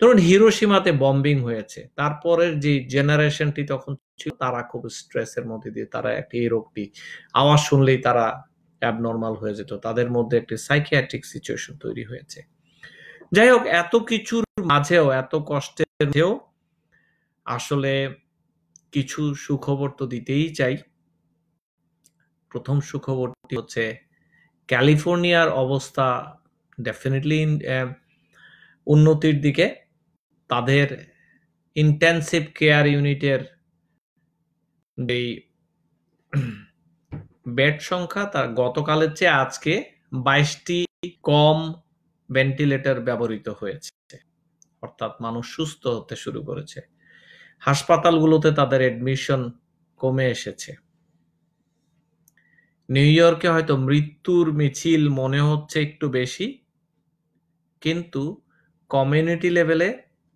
Speaker 1: ধরুন হিরোসীমাতে বম্বিং হয়েছে। তারপরের যে জেনারেশনটি তখন ছিল, তারা খুব স্ট্রেসের মধ্যে দিয়ে, তারা একটি এই রোগটি, আওয়াজ শুনলেই তারা অ্যাবনর্মাল হয়ে যেত। তাদের মধ্যে একটি সাইকিয়াট্রিক সিচুয়েশন তৈরি হয়েছে। যাই হোক এত কিছুর মাঝেও, এত কষ্টের মধ্যেও আসলে কিছু সুখবর তো দিতেই চাই। প্রথম সুখবরটি হচ্ছে, ক্যালিফোর্নিয়ার অবস্থা ডেফিনেটলি উন্নতির দিকে। তাদের ইন্টেন্সিভ কেয়ার ইউনিটের এই বেড সংখ্যা, তার গতকালের চেয়ে আজকে বাইশটি কম ভেন্টিলেটর ব্যবহৃত হয়েছে। অর্থাৎ মানুষ সুস্থ হতে শুরু করেছে। হাসপাতালগুলোতে তাদের এডমিশন কমে এসেছে। নিউ ইয়র্কে হয়তো মৃত্যুর মিছিল মনে হচ্ছে একটু বেশি, কিন্তু কমিউনিটি লেভেলে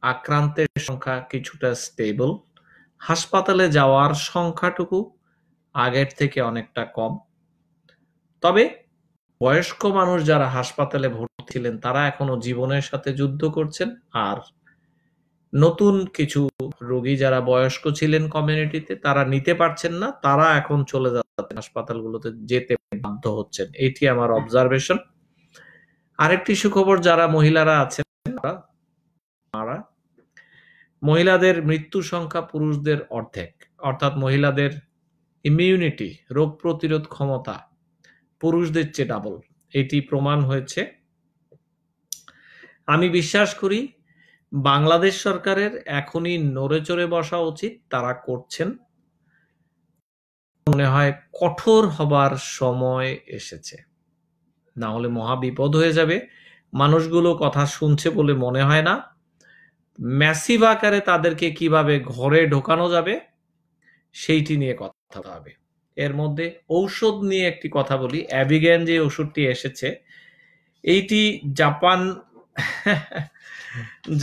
Speaker 1: আক্রান্তের সংখ্যা কিছুটা স্টেবল হাসপাতালে যাওয়ার সংখ্যাটুকু আগের থেকে অনেকটা কম। তবে বয়স্ক মানুষ যারা হাসপাতালে ভর্তি ছিলেন, তারা এখনও জীবনের সাথে যুদ্ধ করছেন। আর নতুন কিছু রোগী যারা বয়স্ক ছিলেন কমিউনিটিতে তারা নিতে পারছেন না। তারা এখন চলে যাচ্ছেন হাসপাতালগুলোতে যেতে বাধ্য হচ্ছেন। এটি আমার অবজারভেশন আরেকটি সুখবর, যারা মহিলারা আছেন, তারা মহিলাদের মৃত্যু সংখ্যা পুরুষদের অর্ধেক। অর্থাৎ মহিলাদের ইমিউনিটি রোগ প্রতিরোধ ক্ষমতা পুরুষদের চেয়ে ডাবল এটি প্রমাণ হয়েছে। আমি বিশ্বাস করি, বাংলাদেশ সরকারের এখনই নড়ে চড়ে বসা উচিত, তারা করছেন। মনে হয় কঠোর হবার সময় এসেছে। না হলে মহা হয়ে যাবে। মানুষগুলো কথা শুনছে বলে মনে হয় না। ম্যাসিভ আকারে তাদেরকে কীভাবে ঘরে ঢোকানো যাবে, সেইটি নিয়ে কথা হবে। এর মধ্যে ঔষধ নিয়ে একটি কথা বলি। অ্যাবিগ্যান যে ওষুধটি এসেছে, এইটি জাপান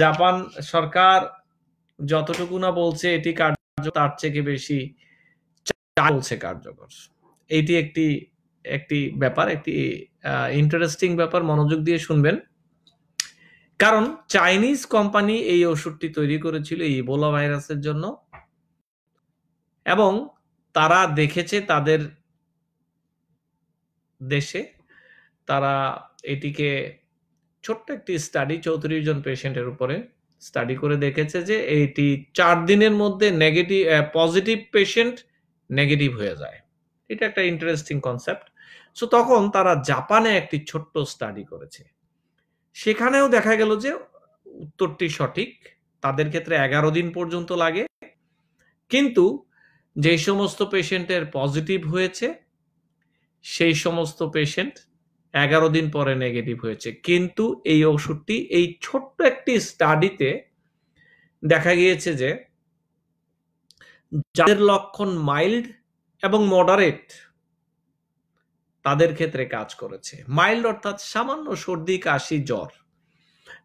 Speaker 1: জাপান সরকার যতটুকু না বলছে, এটি কার্য তার থেকে বেশি বলছে কার্যকর। এইটি একটি একটি ব্যাপার, একটি ইন্টারেস্টিং ব্যাপার, মনোযোগ দিয়ে শুনবেন। কারণ চাইনিজ কোম্পানি এই ওষুধটি তৈরি করেছিল ইবোলা ভাইরাসের জন্য। এবং তারা দেখেছে তাদের দেশে, তারা এটিকে ছোট্ট একটি স্টাডি চৌত্রিশ জন পেশেন্টের উপরে স্টাডি করে দেখেছে যে এইটি চার দিনের মধ্যে নেগেটিভ পজিটিভ পেশেন্ট নেগেটিভ হয়ে যায়। এটা একটা ইন্টারেস্টিং কনসেপ্ট সো তখন তারা জাপানে একটি ছোট্ট স্টাডি করেছে। সেখানেও দেখা গেল যে উত্তরটি সঠিক। তাদের ক্ষেত্রে এগারো দিন পর্যন্ত লাগে। কিন্তু যে সমস্ত পেশেন্টের পজিটিভ হয়েছে, সেই সমস্ত পেশেন্ট এগারো দিন পরে নেগেটিভ হয়েছে। কিন্তু এই ওষুধটি, এই ছোট্ট একটি স্টাডিতে দেখা গিয়েছে যে, যাদের লক্ষণ মাইল্ড এবং মডারেট, তাদের ক্ষেত্রে কাজ করেছে। মাইল্ড অর্থাৎ সামান্য সর্দি, কাশি, জ্বর।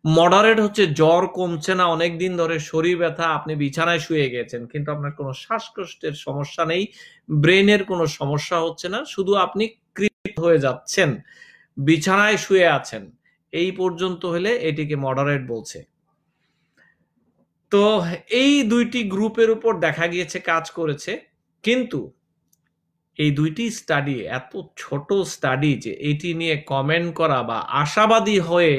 Speaker 1: মডারেট হচ্ছে, জ্বর কমছে না অনেক দিন ধরে শরীর ব্যথা, আপনি বিছানায় শুয়ে গেছেন। কিন্তু আপনার কোনো শ্বাসকষ্টের সমস্যা নেই, ব্রেনের কোনো সমস্যা হচ্ছে না, শুধু আপনি কৃত হয়ে যাচ্ছেন, বিছানায় শুয়ে আছেন। এই পর্যন্ত হলে এটিকে মডারেট বলছে। তো এই দুইটি গ্রুপের উপর দেখা গিয়েছে, কাজ করেছে। কিন্তু এই দুইটি স্টাডি এত ছোট স্টাডি যে এটি নিয়ে কমেন্ট করা বা আশাবাদী হয়ে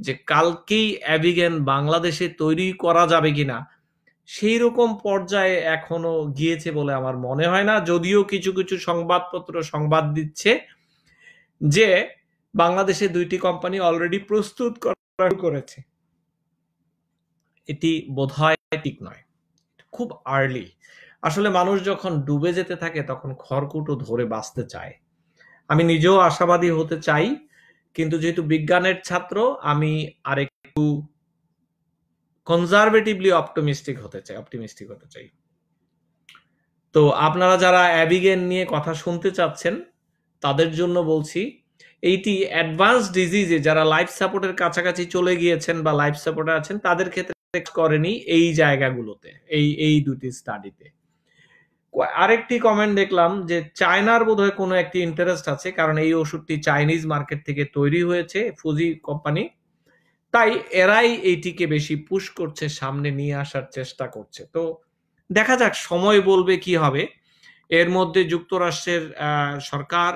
Speaker 1: যে কালকেই অ্যাবিগেন বাংলাদেশে তৈরি করা যাবে কিনা সেই রকম পর্যায়ে এখনও গিয়েছে বলে আমার মনে হয় না। যদিও কিছু কিছু সংবাদপত্র সংবাদ দিচ্ছে যে বাংলাদেশে দুইটি কোম্পানি অলরেডি প্রস্তুত করা করেছে। এটি বোধহয় ঠিক নয়, খুব আর্লি আসলে মানুষ যখন ডুবে যেতে থাকে তখন খড়কুটো ধরে বাঁচতে চায়। আমি নিজেও আশাবাদী হতে চাই কিন্তু যেহেতু বিজ্ঞানের ছাত্র, আমি আরেকটু কনজারভেটিভলি অপটিমিস্টিক হতে চাই অপটিমিস্টিক হতে চাই। তো আপনারা যারা অ্যাবিগেন নিয়ে কথা শুনতে চাচ্ছেন, তাদের জন্য বলছি, এইটি অ্যাডভান্স ডিজিজে যারা লাইফ সাপোর্টের কাছাকাছি চলে গিয়েছেন বা লাইফ সাপোর্টে আছেন, তাদের ক্ষেত্রে করেনি এই জায়গাগুলোতে, এই এই দুটি স্টাডিতে আরেকটি কমেন্ট দেখলাম যে চায়নার বোধহয় কোনো একটি ইন্টারেস্ট আছে, কারণ এই ওষুধটি চাইনিজ মার্কেট থেকে তৈরি হয়েছে ফুজি কোম্পানি তাই এরাই এইটিকে বেশি পুশ করছে, সামনে নিয়ে আসার চেষ্টা করছে। তো দেখা যাক, সময় বলবে কি হবে। এর মধ্যে যুক্তরাষ্ট্রের সরকার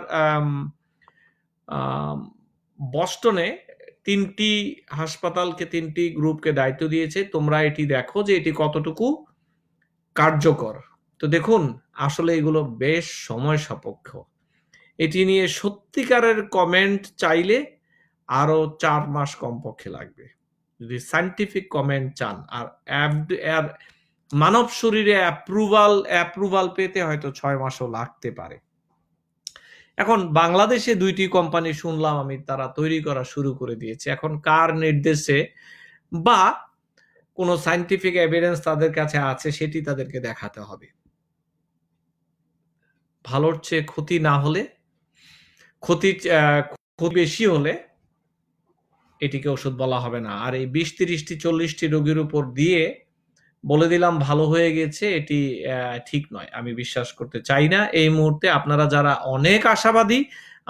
Speaker 1: বস্টনে তিনটি হাসপাতালকে, তিনটি গ্রুপকে দায়িত্ব দিয়েছে। তোমরা এটি দেখো যে এটি কতটুকু কার্যকর। তো দেখুন, আসলে এগুলো বেশ সময় সাপেক্ষ এটি নিয়ে সত্যিকারের কমেন্ট চাইলে আরও চার মাস কমপক্ষে লাগবে। যদি সাইন্টিফিক কমেন্ট চান, আর আর মানব শরীরে অ্যাপ্রুভাল অ্যাপ্রুভাল পেতে হয়তো ছয় মাসও লাগতে পারে। এখন বাংলাদেশে দুইটি কোম্পানি শুনলাম আমি, তারা তৈরি করা শুরু করে দিয়েছে। এখন কার নির্দেশে বা কোনো সাইন্টিফিক এভিডেন্স তাদের কাছে আছে, সেটি তাদেরকে দেখাতে হবে। ভালোর চেয়ে ক্ষতি না হলে, ক্ষতি ক্ষতি বেশি হলে এটিকে ওষুধ বলা হবে না। আর এই বিশ তিরিশটি, চল্লিশটি রোগীর উপর দিয়ে বলে দিলাম ভালো হয়ে গেছে, এটি ঠিক নয়। আমি বিশ্বাস করতে চাই না। এই মুহূর্তে আপনারা যারা অনেক আশাবাদী,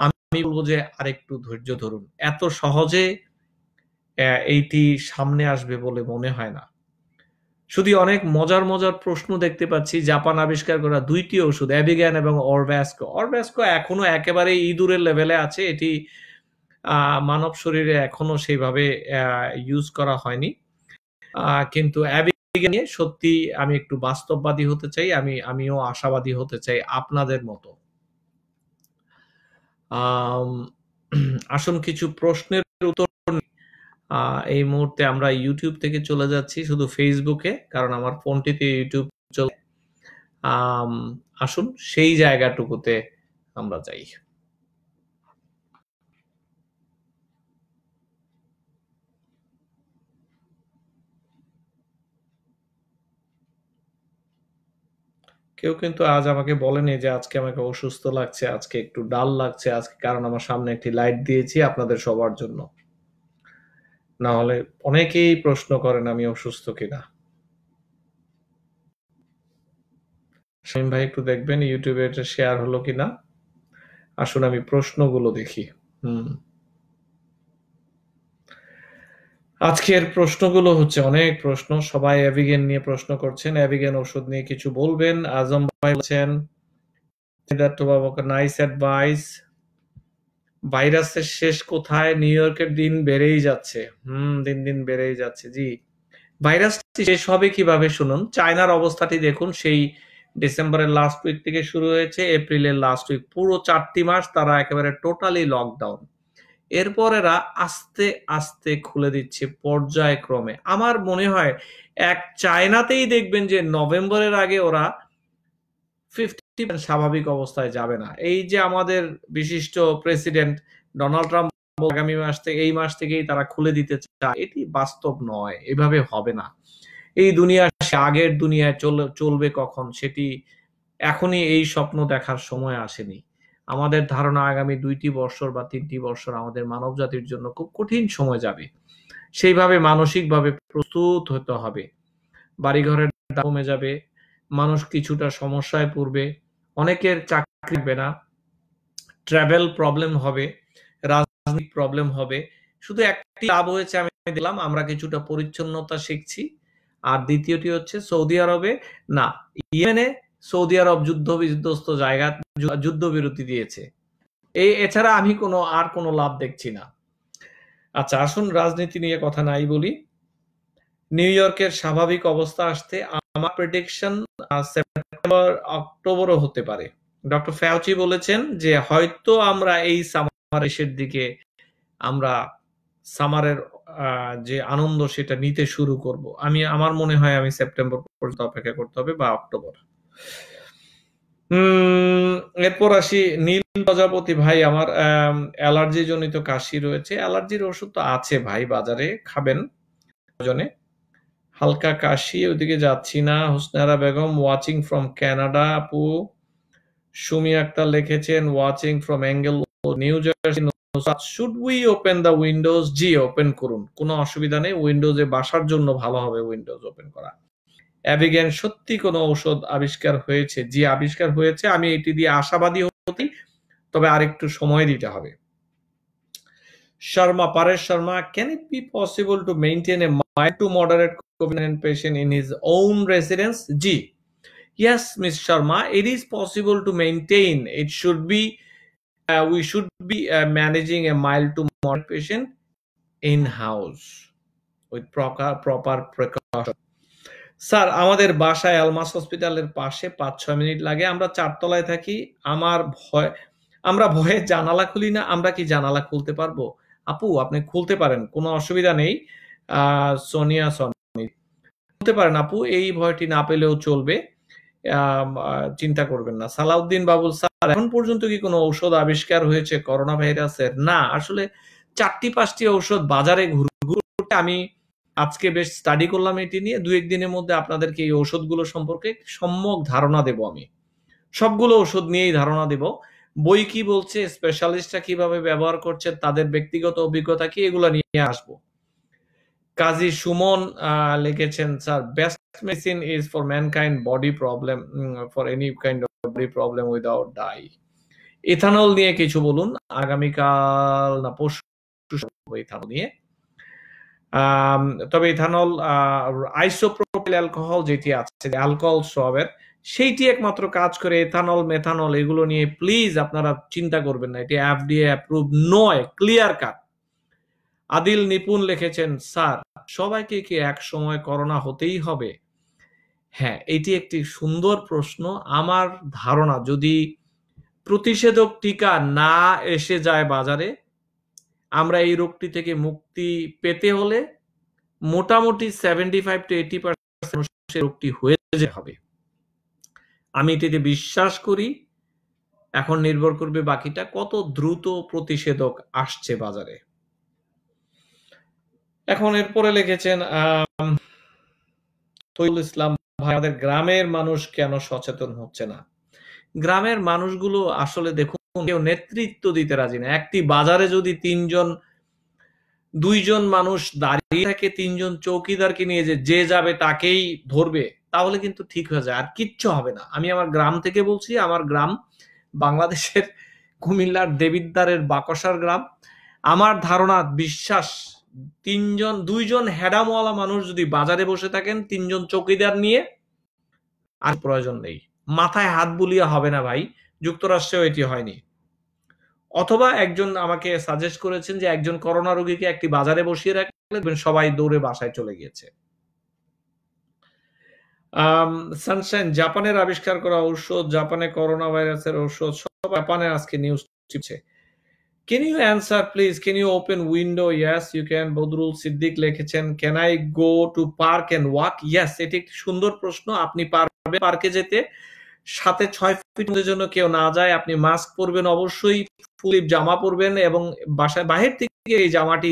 Speaker 1: আমি বলব যে আরেকটু ধৈর্য ধরুন। এত সহজে এইটি সামনে আসবে বলে মনে হয় না। শুধু অনেক মজার মজার প্রশ্ন দেখতে পাচ্ছি। জাপান আবিষ্কার করা দুইটি ওষুধ অ্যাবিগ্যান এবং অরব্যাস্কো অরব্যাস্কো এখনও একেবারে ইঁদুরের লেভেলে আছে। এটি মানব শরীরে এখনও সেইভাবে ইউজ করা হয়নি। কিন্তু নিয়ে সত্যি আমি একটু বাস্তববাদী হতে চাই। আমি, আমিও আশাবাদী হতে চাই আপনাদের মতো। আসুন কিছু প্রশ্নের উত্তর এই মুহূর্তে আমরা ইউটিউব থেকে চলে যাচ্ছি শুধু ফেসবুকে কারণ আমার ফোনটিতে ইউটিউব চলে। আসুন সেই জায়গাটুকুতে আমরা যাই। কেউ কিন্তু আজ আমাকে বলেনি যে আজকে আমাকে অসুস্থ লাগছে, আজকে একটু ডাল লাগছে, আজকে কারণ আমার সামনে একটি লাইট দিয়েছি আপনাদের সবার জন্য। না হলে অনেকেই প্রশ্ন করেন, আমি অসুস্থ কিনা? শামীম ভাই, একটু দেখবেন ইউটিউবে এটা শেয়ার হলো কিনা? আসুন, আমি প্রশ্নগুলো দেখি। হুম। আজকের প্রশ্নগুলো হচ্ছে অনেক প্রশ্ন। সবাই অ্যাভিগেন নিয়ে প্রশ্ন করছেন, অ্যাভিগেন ওষুধ নিয়ে কিছু বলবেন। আজম ভাই বলছেন নাইস অ্যাডভাইস ভাইরাসের শেষ কোথায়? নিউ ইয়র্কের দিন বেড়েই যাচ্ছে। হুম, দিন দিন বেড়েই যাচ্ছে, জি। ভাইরাসটি শেষ হবে কীভাবে শুনুন? চায়নার অবস্থাটি দেখুন, সেই ডিসেম্বরের লাস্ট উইক থেকে শুরু হয়েছে, এপ্রিলের লাস্ট উইক পুরো চারটি মাস তারা একেবারে টোটালি লকডাউন এরপর এরা আস্তে আস্তে খুলে দিচ্ছে পর্যায়ক্রমে। আমার মনে হয়, এক চায়নাতেই দেখবেন যে নভেম্বরের আগে ওরা ফিফটি স্বাভাবিক অবস্থায় যাবে না। এই যে আমাদের বিশিষ্ট প্রেসিডেন্ট ডোনাল্ড ট্রাম্প আগামী মাস থেকে, এই মাস থেকেই তারা খুলে দিতে চায়। এটি বাস্তব নয়, এভাবে হবে না। এই দুনিয়া আগের দুনিয়ায় চলবে কখন সেটি এখনই এই স্বপ্ন দেখার সময় আসেনি। আমাদের ধারণা আগামী দুইটি বছর বা তিনটি বছর আমাদের মানব জাতির জন্য খুব কঠিন সময় যাবে। সেইভাবে মানসিকভাবে প্রস্তুত হতে হবে। বাড়িঘরের কমে যাবে, মানুষ কিছুটা সমস্যায় পড়বে অনেকের চাকরি হবে না ট্রাভেল প্রবলেম হবে, রাজনৈতিক প্রবলেম হবে। শুধু একটি লাভ হয়েছে আমি দিলাম আমরা কিছুটা পরিচ্ছন্নতা শিখছি। আর দ্বিতীয়টি হচ্ছে সৌদি আরবে, না, ইয়েমেনে সৌদি আরব যুদ্ধ বিধ্বস্ত জায়গা, যুদ্ধবিরতি দিয়েছে। এই এছাড়া আমি কোনো, আর কোনো লাভ দেখছি না। আচ্ছা আসুন রাজনীতি নিয়ে কথা নাই বলি। নিউ ইয়র্কের স্বাভাবিক অবস্থা আসতে আমার প্রেডিকশন সেপ্টেম্বর, অক্টোবরও হতে পারে। ডক্টর ফ্যাউচি বলেছেন যে হয়তো আমরা এই সামারের দিকে আমরা সামারের যে আনন্দ সেটা নিতে শুরু করব। আমি, আমার মনে হয় আমি সেপ্টেম্বর পর্যন্ত অপেক্ষা করতে হবে বা অক্টোবর। এরপর আসি নীল প্রজাপতি ভাই, আমার অ্যালার্জি জনিত কাশি রয়েছে। অ্যালার্জির ওষুধ তো আছে ভাই, বাজারে খাবেন। জনে হালকা কাশি, ওইদিকে যাচ্ছি না। Husnara Begum watching from Canada আপু। সুমি আক্তার লিখেছেন watching from angle New Jersey should we open the windows G open করুন। কোনো অসুবিধা নেই। উইন্ডোজে বাসার জন্য ভালো হবে উইন্ডোজ ওপেন করা। অ্যাবিগেন সত্যি কোনো ঔষধ আবিষ্কার হয়েছে? জি, আবিষ্কার হয়েছে। আমি এটি দিয়ে আশাবাদী হতি, তবে আরেকটু সময় দিতে হবে। Sharma, Paresh Sharma can it be possible to maintain a mild to moderate covid patient in his own residence G yes ms sharma it is possible to maintain it should be uh, we should be uh, managing a mild to moderate patient in house with proper proper precaution sir আমাদের বাসায় আলমাস হসপিটালের পাশে পাঁচ ছয় minute লাগে আমরা চারতলায় থাকি আমার ভয় আমরা ভয়ে জানালা খুলি না আমরা কি জানালা খুলতে পারব আপু আপনি খুলতে পারেন কোনো অসুবিধা নেই সোনিয়া সনি খুলতে পারেন আপু, এই ভয়টি না পেলেও চলবে। চিন্তা করবেন না। সালাউদ্দিন বাবুল স্যার, এখন পর্যন্ত কি কোনো ঔষধ আবিষ্কার হয়েছে করোনা ভাইরাসের না, আসলে চারটি পাঁচটি ঔষধ বাজারে ঘুরতে আমি আজকে বেশ স্টাডি করলাম এটি নিয়ে। দু একদিনের মধ্যে আপনাদেরকে এই ওষুধগুলো সম্পর্কে সম্যক ধারণা দেব আমি। সবগুলো ওষুধ নিয়েই ধারণা দেব। বই কি বলছে স্পেশালিস্টরা কীভাবে ব্যবহার করছে, তাদের ব্যক্তিগত অভিজ্ঞতা কি, এগুলো নিয়ে আসব। কাজী সুমন লিখেছেন sir best medicine is for mankind body problem for any kind of body problem without die ethanol নিয়ে কিছু বলুন, আগামীকাল না পরশু ইথানল নিয়ে। তবে ইথানল আইসোপ্রোপিল অ্যালকোহল যেটি আছে অ্যালকোহল সবের সেইটি একমাত্র কাজ করে এথানল মেথানল, এগুলো নিয়ে প্লিজ আপনারা চিন্তা করবেন না, এটি এফডিএ অ্যাপ্রুভ নয় ক্লিয়ার কাট আদিল নিপুণ লিখেছেন, স্যার, সবাইকে কি এক সময় করোনা হতেই হবে? হ্যাঁ এটি একটি সুন্দর প্রশ্ন। আমার ধারণা, যদি প্রতিষেধক টিকা না এসে যায় বাজারে, আমরা এই রোগটি থেকে মুক্তি পেতে হলে মোটামুটি seventy five to eighty percent রোগটি হয়ে যেতে হবে। আমি এটিতে বিশ্বাস করি, এখন নির্ভর করবে বাকিটা, কত দ্রুত প্রতিষেধক আসছে বাজারে। এখন এরপরে লিখেছেন তৈল ইসলাম, ভাই, আমাদের গ্রামের মানুষ কেন সচেতন হচ্ছে না? গ্রামের মানুষগুলো আসলে দেখুন, কেউ নেতৃত্ব দিতে রাজি না। একটি বাজারে যদি তিনজন, দুইজন মানুষ দাঁড়িয়ে থাকে, তিনজন চৌকিদারকে নিয়ে যে যে যাবে তাকেই ধরবে, তাহলে কিন্তু ঠিক হয়ে যায়। আর কিচ্ছু হবে না। আমি আমার গ্রাম থেকে বলছি, আমার গ্রাম বাংলাদেশের কুমিল্লার দেবিদ্দারের বাকসার গ্রাম। আমার ধারণা, বিশ্বাস তিনজন, দুইজন হেডামওয়ালা মানুষ যদি বাজারে বসে থাকেন, তিনজন চৌকিদার নিয়ে আর প্রয়োজন নেই। মাথায় হাত বুলিয়ে হবে না ভাই, যুক্তরাষ্ট্রেও এটি হয়নি। অথবা একজন আমাকে সাজেস্ট করেছেন যে একজন করোনা রোগীকে একটি বাজারে বসিয়ে রাখলে সবাই দৌড়ে বাসায় চলে গিয়েছে। সানশাইন জাপানের আবিষ্কার করা ঔষধ, জাপানে করোনা ভাইরাসের ঔষধ, সব জাপানের আজকে নিউজ চিপছে Can you answer please? Can you open window? Yes, you can. Badrul Siddique লিখেছেন can I go to park and walk yes এটি সুন্দর প্রশ্ন আপনি পারবে পার্কে যেতে সাথে ছয় ফিটের জন্য কেউ না যায় আপনি মাস্ক পরবেন অবশ্যই ফুলিপ জামা পরবেন এবং বাসায় বাহির থেকে এই জামাটি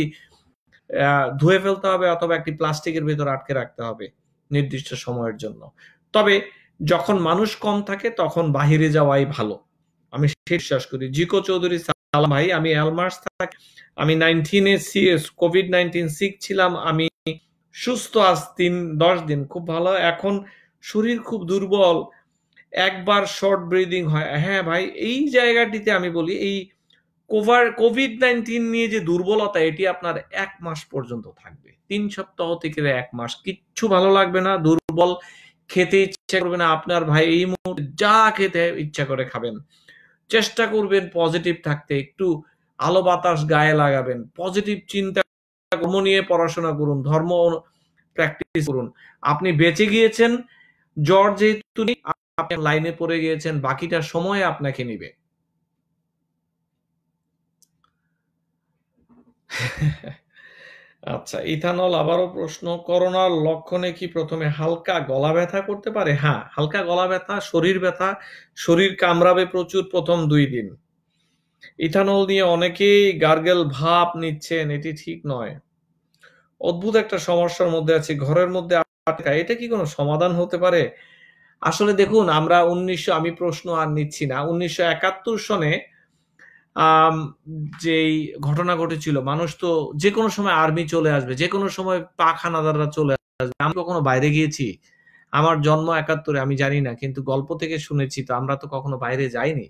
Speaker 1: ধুয়ে ফেলতে হবে অথবা একটি প্লাস্টিকের ভেতর আটকে রাখতে হবে নির্দিষ্ট সময়ের জন্য তবে যখন মানুষ কম থাকে তখন বাহিরে যাওয়াই ভালো আমি বিশ্বাস করি জিকো চৌধুরী সালাম ভাই, আমি অ্যালমার্স থাকি। আমি নাইনটিনে কোভিড নাইনটিন সিক ছিলাম। আমি সুস্থ আজ তিন দশ দিন, খুব ভালো। এখন শরীর খুব দুর্বল। একবার শর্ট ব্রিদিং হয়। হ্যাঁ ভাই, এই জায়গাটিতে আমি বলি, এই কোভার কোভিড নাইন্টিন নিয়ে যে দুর্বলতা, এটি আপনার এক মাস পর্যন্ত থাকবে। তিন সপ্তাহ থেকে এক মাস। কিচ্ছু ভালো লাগবে না, দুর্বল। খেতে ইচ্ছা করবে না। আপনার ভাই এই মুহূর্তে যা খেতে ইচ্ছা করে খাবেন। চেষ্টা করবেন পজিটিভ থাকতে, একটু আলো বাতাস গায়ে লাগাবেন পজিটিভ চিন্তা কর্ম নিয়ে পড়াশোনা করুন, ধর্ম প্র্যাকটিস করুন। আপনি বেঁচে গিয়েছেন, জ্বর যেহেতু লাইনে পড়ে গিয়েছেন, বাকিটা সময় আপনাকে নিবে। <laughs> আচ্ছা ইথানল আবারও প্রশ্ন, করোনার লক্ষণে কি প্রথমে হালকা গলা ব্যথা করতে পারে? হ্যাঁ হালকা গলা ব্যথা, শরীর ব্যথা, শরীর কামড়াবে প্রচুর প্রথম দুই দিন। ইথানল নিয়ে অনেকেই গার্গেল ভাব নিচ্ছেন, এটি ঠিক নয়। অদ্ভুত একটা সমস্যার মধ্যে আছি, ঘরের মধ্যে আটকা, এটা কি কোনো সমাধান হতে পারে? আসলে দেখুন, আমরা উনিশশো, আমি প্রশ্ন আর নিচ্ছি না, উনিশশো একাত্তর সনে যেই ঘটনা ঘটেছিল, মানুষ তো যে কোনো সময় আর্মি চলে আসবে, যে কোনো সময় পাক হানাদাররা চলে আসবে। আমি কখনো বাইরে গিয়েছি, আমার জন্ম একাত্তরে, আমি জানি না, কিন্তু গল্প থেকে শুনেছি তো, আমরা তো কখনো বাইরে যাইনি।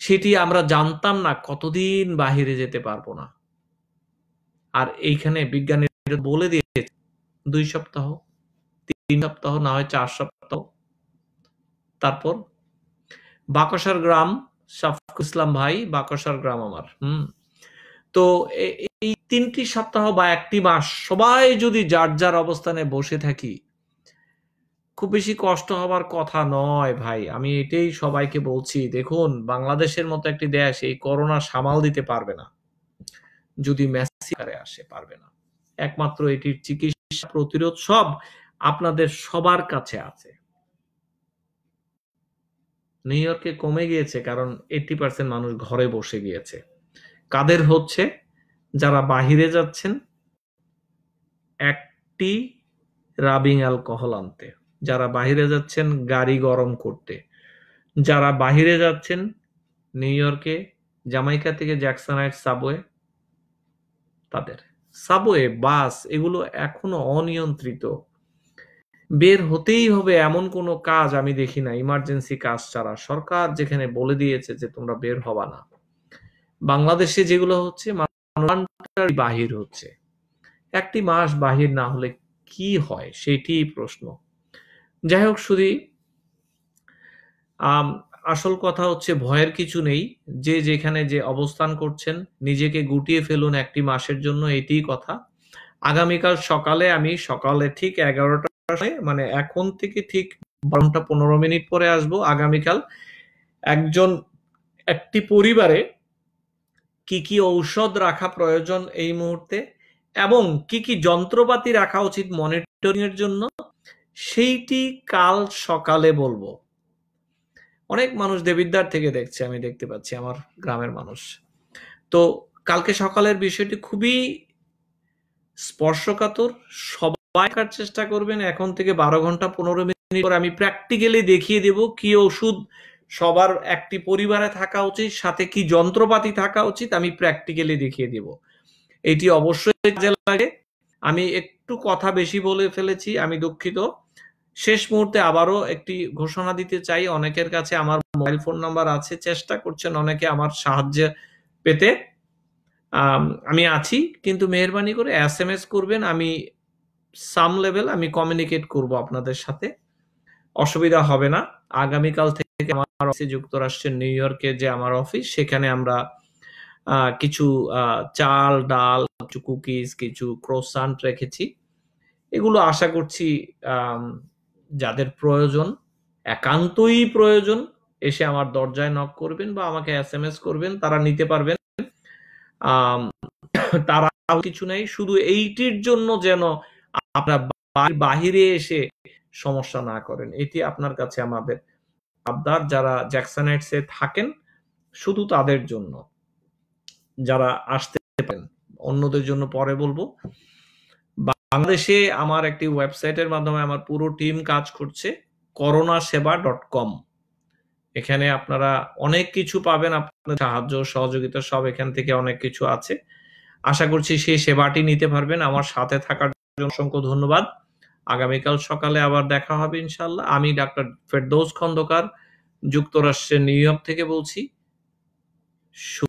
Speaker 1: সেটি আমরা জানতাম না, কতদিন বাহিরে যেতে পারব না। আর এইখানে বিজ্ঞানীরা বলে দিয়েছে, দুই সপ্তাহ, তিন সপ্তাহ, না হয় চার সপ্তাহ। তারপর বাকসার গ্রাম শাফক ইসলাম ভাই বাকসার গ্রাম আমার, হুম। তো এই তিনটি সপ্তাহ বা একটি মাস সবাই যদি যার যার অবস্থানে বসে থাকি, খুব বেশি কষ্ট হবার কথা নয় ভাই। আমি এটাই সবাইকে বলছি, দেখুন, বাংলাদেশের মতো একটি দেশ এই করোনা সামাল দিতে পারবে না। যদি ম্যাসিকারে আসে, পারবে না। একমাত্র এটির চিকিৎসা, প্রতিরোধ সব আপনাদের সবার কাছে আছে। নিউ ইয়র্কে কমে গিয়েছে কারণ এইটি পার্সেন্ট মানুষ ঘরে বসে গিয়েছে। কাদের হচ্ছে? যারা বাহিরে যাচ্ছেন, একটি রাবিং অ্যালকোহল আনতে। যারা বাহিরে যাচ্ছেন, গাড়ি গরম করতে। যারা বাহিরে যাচ্ছেন নিউ ইয়র্কে জামাইকা থেকে জ্যাকসনাইট সাবওয়ে তাদের। সাবওয়ে বাস এগুলো এখনও অনিয়ন্ত্রিত। বের হতেই হবে এমন কোনো কাজ আমি দেখি না ইমার্জেন্সি কাজ ছাড়া। সরকার যেখানে বলে দিয়েছে যে তোমরা বের হবা না। বাংলাদেশে যেগুলো হচ্ছে বাহির হচ্ছে। একটি মাস বাহির না হলে কি হয় সেটি প্রশ্ন। যাই হোক শুধু আসল কথা হচ্ছে ভয়ের কিছু নেই। যে যেখানে যে অবস্থান করছেন, নিজেকে গুটিয়ে ফেলুন একটি মাসের জন্য এটি কথা। আগামীকাল সকালে আমি, সকালে ঠিক এগারোটা মানে এখন থেকে ঠিক বারোটা পনেরো মিনিট পরে আসব আগামীকাল। একজন একটি পরিবারে কি কি ঔষধ রাখা প্রয়োজন এই মুহূর্তে এবং কি কি যন্ত্রপাতি রাখা উচিত মনিটরিং এর জন্য, সেইটি কাল সকালে বলব। অনেক মানুষ দেবিদ্বার থেকে দেখছে, আমি দেখতে পাচ্ছি আমার গ্রামের মানুষ। তো কালকে সকালের বিষয়টি খুবই স্পর্শকাতর সবাই চেষ্টা করবেন, এখন থেকে বারো ঘণ্টা পনেরো মিনিট পর আমি প্র্যাকটিক্যালি দেখিয়ে দেব কি ওষুধ সবার একটি পরিবারে থাকা উচিত, সাথে কি যন্ত্রপাতি থাকা উচিত, আমি প্র্যাকটিক্যালি দেখিয়ে দেব। এটি অবশ্যই লাগে। আমি একটু কথা বেশি বলে ফেলেছি, আমি দুঃখিত। শেষ মুহূর্তে আবারও একটি ঘোষণা দিতে চাই, অনেকের কাছে আমার মোবাইল ফোন নাম্বার আছে, চেষ্টা করছেন অনেকে আমার সাহায্য পেতে। আমি আছি, কিন্তু মেহরবানি করে এস এম এস করবেন, আমি সাম লেভেল আমি কমিউনিকেট করব আপনাদের সাথে। অসুবিধা হবে না। আগামীকাল থেকে আমার অফিসে যুক্তরাষ্ট্রের নিউ ইয়র্কে যে আমার অফিস সেখানে আমরা কিছু চাল, ডাল, কিছু কুকিজ কিছু ক্রোসান্ট রেখেছি। এগুলো আশা করছি যাদের প্রয়োজন, একান্তই প্রয়োজন, এসে আমার দরজায় নক করবেন বা আমাকে এস এম এস করবেন, তারা নিতে পারবেন। তারা কিছু নেই। শুধু এইটির জন্য যেন আপনার বাহিরে এসে সমস্যা না করেন। এটি আপনার কাছে আমাদের আবদার। যারা জ্যাকসনাইটসে থাকেন, শুধু তাদের জন্য। যারা আসতে পারেন, অন্যদের জন্য পরে বলব। বাংলাদেশে আমার একটি ওয়েবসাইটের মাধ্যমে আমার পুরো টিম কাজ করছে করোনা সেবা ডট কম। এখানে আপনারা অনেক কিছু পাবেন, আপনাদের সাহায্য, সহযোগিতা, সব এখান থেকে অনেক কিছু আছে। আশা করছি সেই সেবাটি নিতে পারবেন। আমার সাথে থাকার অসংখ্য ধন্যবাদ। আগামীকাল সকালে আবার দেখা হবে ইনশাল্লাহ আমি ডাক্তার ফেরদৌস খন্দকার, যুক্তরাষ্ট্রের নিউ ইয়র্ক থেকে বলছি শুভ